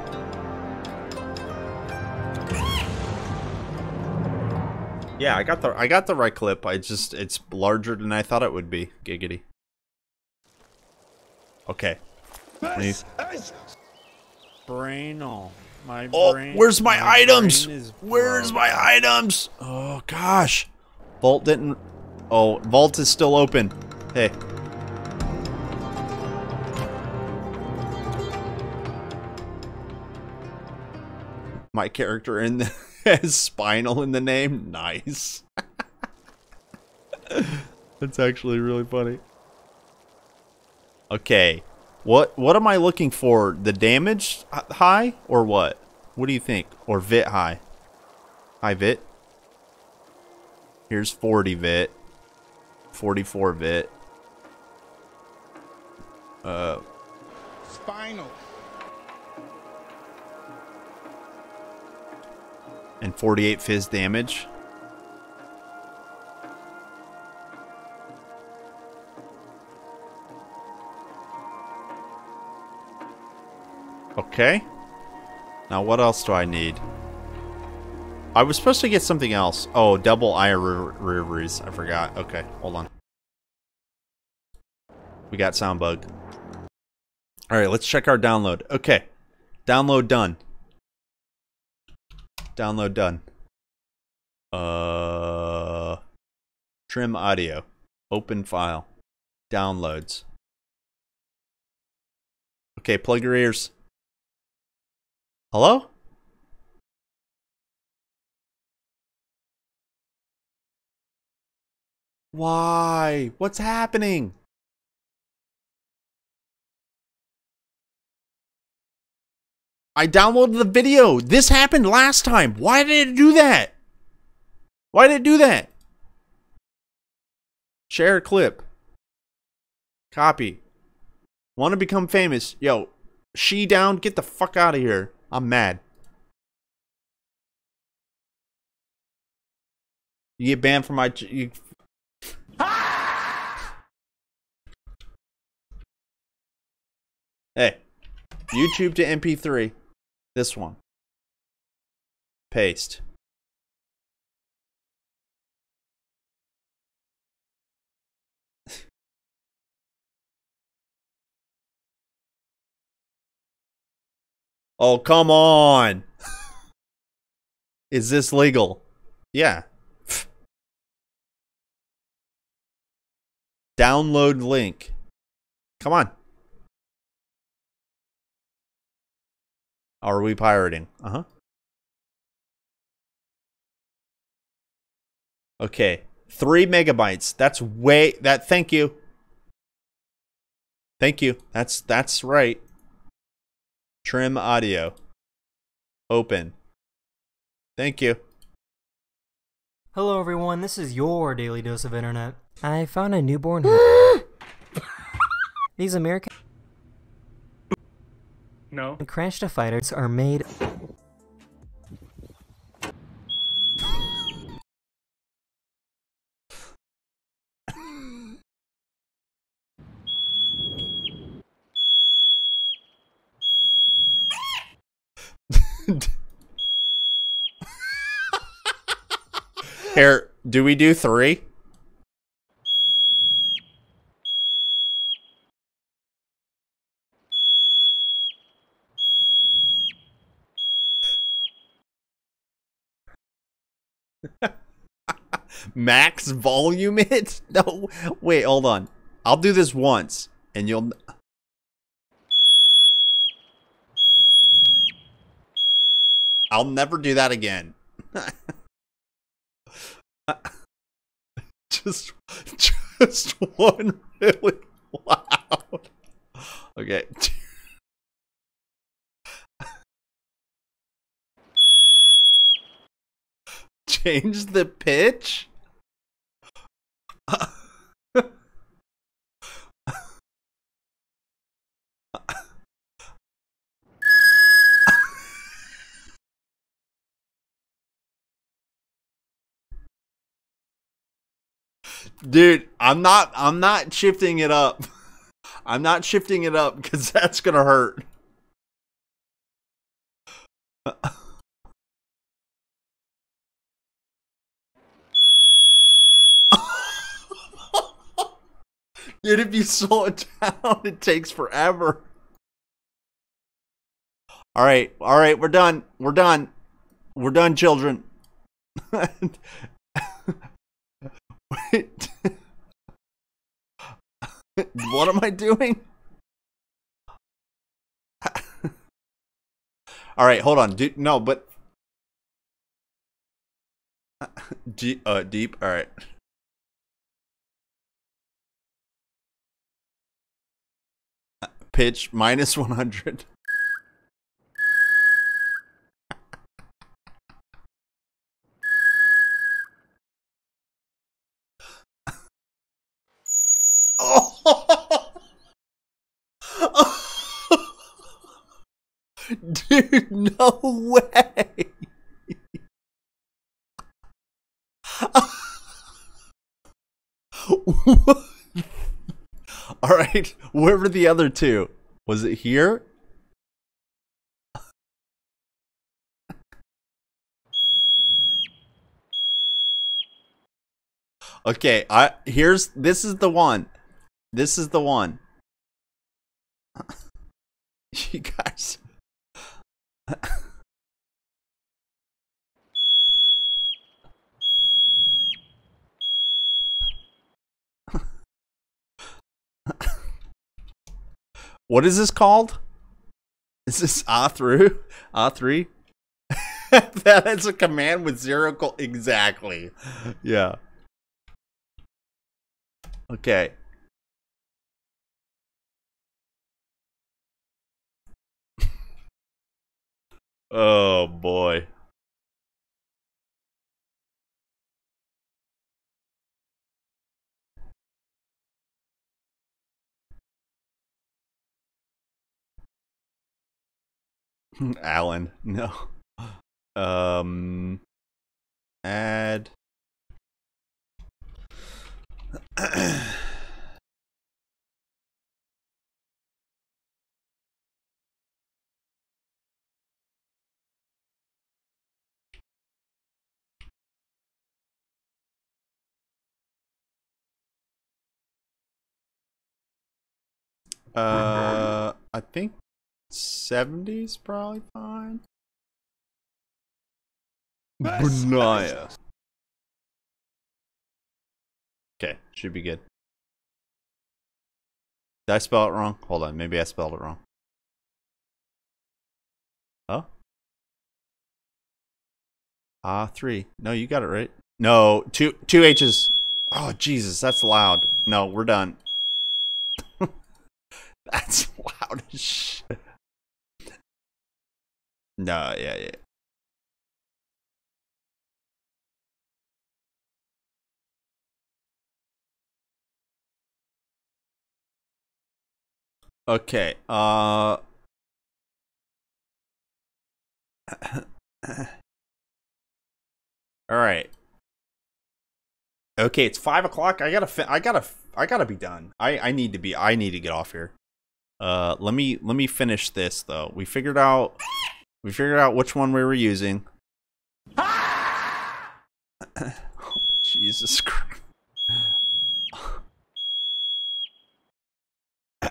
Yeah, I got the I got the right clip. I just it's larger than I thought it would be. Giggity. Okay. Me- Brain on. My Oh, brain. where's my, items? brain is Where's my items? Oh gosh. Vault didn't Oh, vault is still open. Hey. My character in the has spinal in the name. Nice. That's actually really funny. Okay. What what am I looking for? The damage high or what? What do you think? Or vit high? High vit? Here's 40 vit. 44 vit. Uh Spinal. and 48 phys damage. Okay. Now what else do I need? I was supposed to get something else. Oh, double reveries. I forgot. Okay, hold on. We got sound bug. All right, let's check our download. Okay. Download done. Download done. Uh trim audio. Open file. Downloads. Okay, plug your ears. Hello? Why? What's happening? I downloaded the video. This happened last time. Why did it do that? Why did it do that? Share a clip. Copy. Want to become famous? Yo, she down? Get the fuck out of here. I'm mad. You get banned from my. You Hey, YouTube to MP3. This one. Paste. Oh, come on. Is this legal? Yeah. Download link. Come on. Are we pirating? Uh huh. Okay. Three megabytes. That's way that thank you. Thank you. That's that's right. Trim audio. Open. Thank you. Hello, everyone. This is your daily dose of internet. I found a newborn. These American No. crash to fighters are made. Here, do we do three? Max volume it? No, wait, hold on. I'll do this once, and you'll. I'll never do that again. just, just one really loud. Okay. Change the pitch. Dude, I'm not I'm not shifting it up. I'm not shifting it up cuz that's going to hurt. Dude, if you slow it down, it takes forever. All right, all right, we're done. We're done. We're done, children. Wait. what am I doing? all right, hold on. Do, no, but deep, uh, deep. All right. Pitch minus 100. Oh. Dude, no way. What? All right, where were the other two? Was it here? Okay, I here's this is the one. This is the one. you guys. What is this called? Is this A through? A three? that is a command with zero col- exactly. Yeah. Okay. oh boy. Alan, no. Um add Uh, I think 70s probably fine. Benaya. Okay, should be good. Did I spell it wrong? Hold on, maybe I spelled it wrong. Oh? Ah, three. No, you got it right. No, two two H's. Oh, Jesus, that's loud. No, we're done. that's loud as shit. No, yeah, yeah. Okay. Uh. All right. Okay, it's five o'clock. I gotta. I gotta. I gotta be done. I. I need to be. I need to get off here. Uh. Let me. Let me finish this though. We figured out. We figured out which one we were using. Jesus Christ.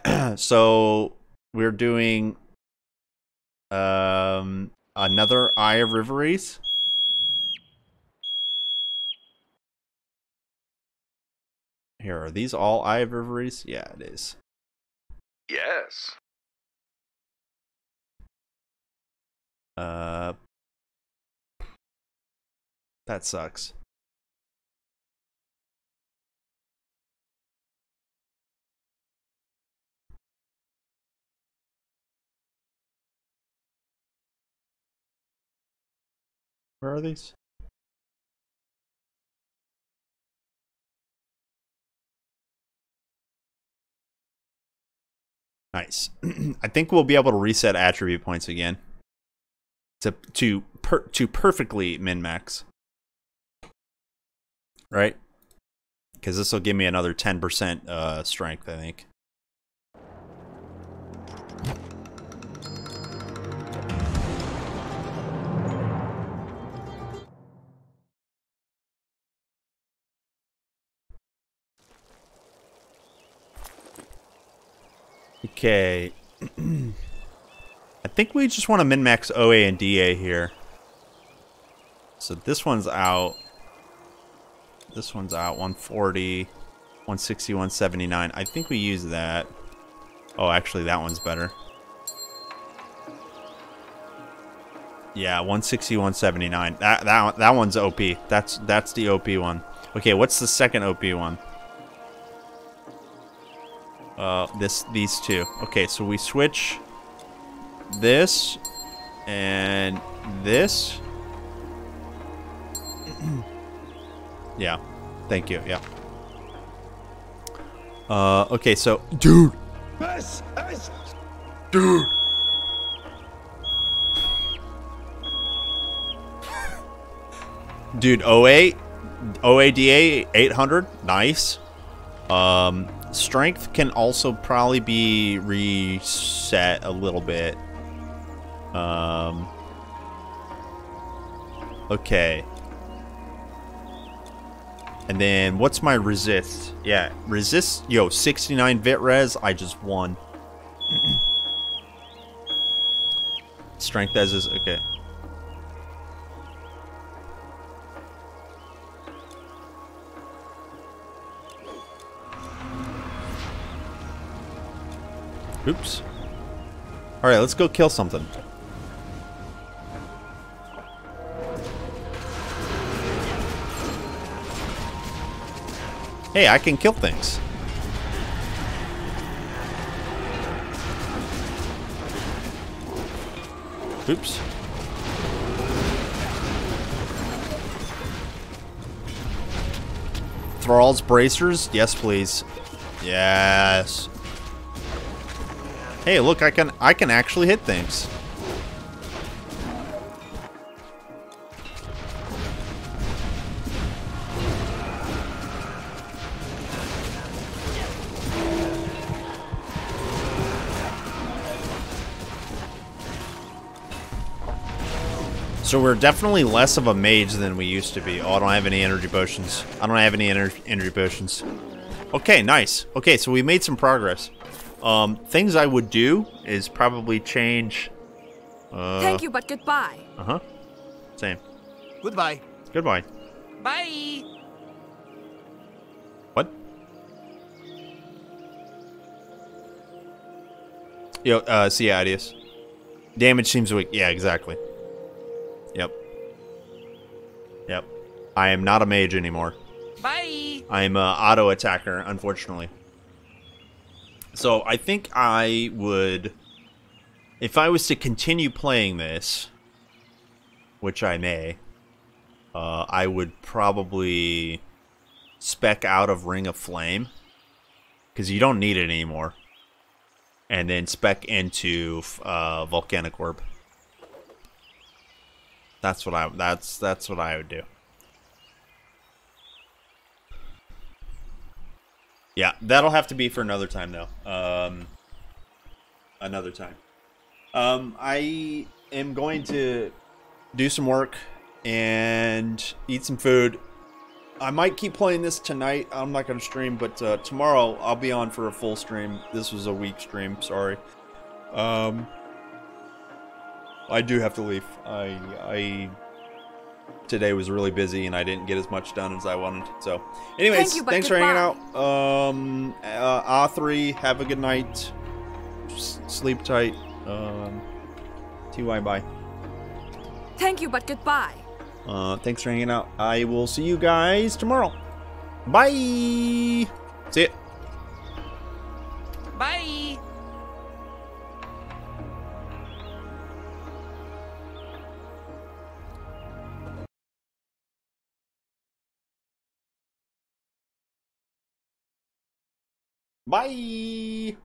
so we're doing um another Eye of Reveries. Here, are these all Eye of Reveries? Yeah, it is. Yes. Uh That sucks. Where are these? Nice. I think we'll be able to reset attribute points again to to per, to perfectly min max. Right? Because this will give me another ten percent uh, strength. I think. Okay. Think we just want to min-max OA and DA here. So this one's out. This one's out. 140, 160, 179. I think we use that. Oh, actually, that one's better. Yeah, 160, 179. That that that one's OP. That's that's the OP one. Okay, what's the second OP one? Uh, this these two. Okay, so we switch this and this. yeah, thank you. Yeah. Uh, okay, so dude, dude. Dude, 08, OADA 800, nice. Um, strength can also probably be reset a little bit. Um, okay. And then what's my resist? Yeah, resist. Yo, 69 vit res. I just won. Strength as is okay. Oops. Alright, let's go kill something. Hey, I can kill things. Oops. Thrall's bracers? Yes, please. Yes. Hey, look, I can I can actually hit things. So we're definitely less of a mage than we used to be. Oh, I don't have any energy potions. I don't have any ener energy potions. Okay, nice. Okay, so we made some progress. Um, things I would do is probably change. Uh, Thank you, but goodbye. Uh huh. Same. Goodbye. Goodbye. Bye. What? Yo, uh, see, Adius. Damage seems weak. Yeah, exactly. I am not a mage anymore. Bye. I'm a auto attacker, unfortunately. So I think I would, if I was to continue playing this, which I may, uh, I would probably spec out of Ring of Flame because you don't need it anymore, and then spec into uh, Volcanic Orb. That's what I that's that's what I would do. Yeah, that'll have to be for another time though. Um, another time. Um, I am going to do some work and eat some food. I might keep playing this tonight. I'm not going to stream, but uh, tomorrow I'll be on for a full stream. This was a weak stream. Sorry. Um, I do have to leave. I I today was really busy and I didn't get as much done as I wanted. So, anyways, Thank you, but thanks for hanging out. Um, uh, A3, have a good night. S- sleep tight. Um, TY bye. Thank you, but goodbye. Uh, thanks for hanging out. I will see you guys tomorrow. Bye. See ya. Bye. Bye.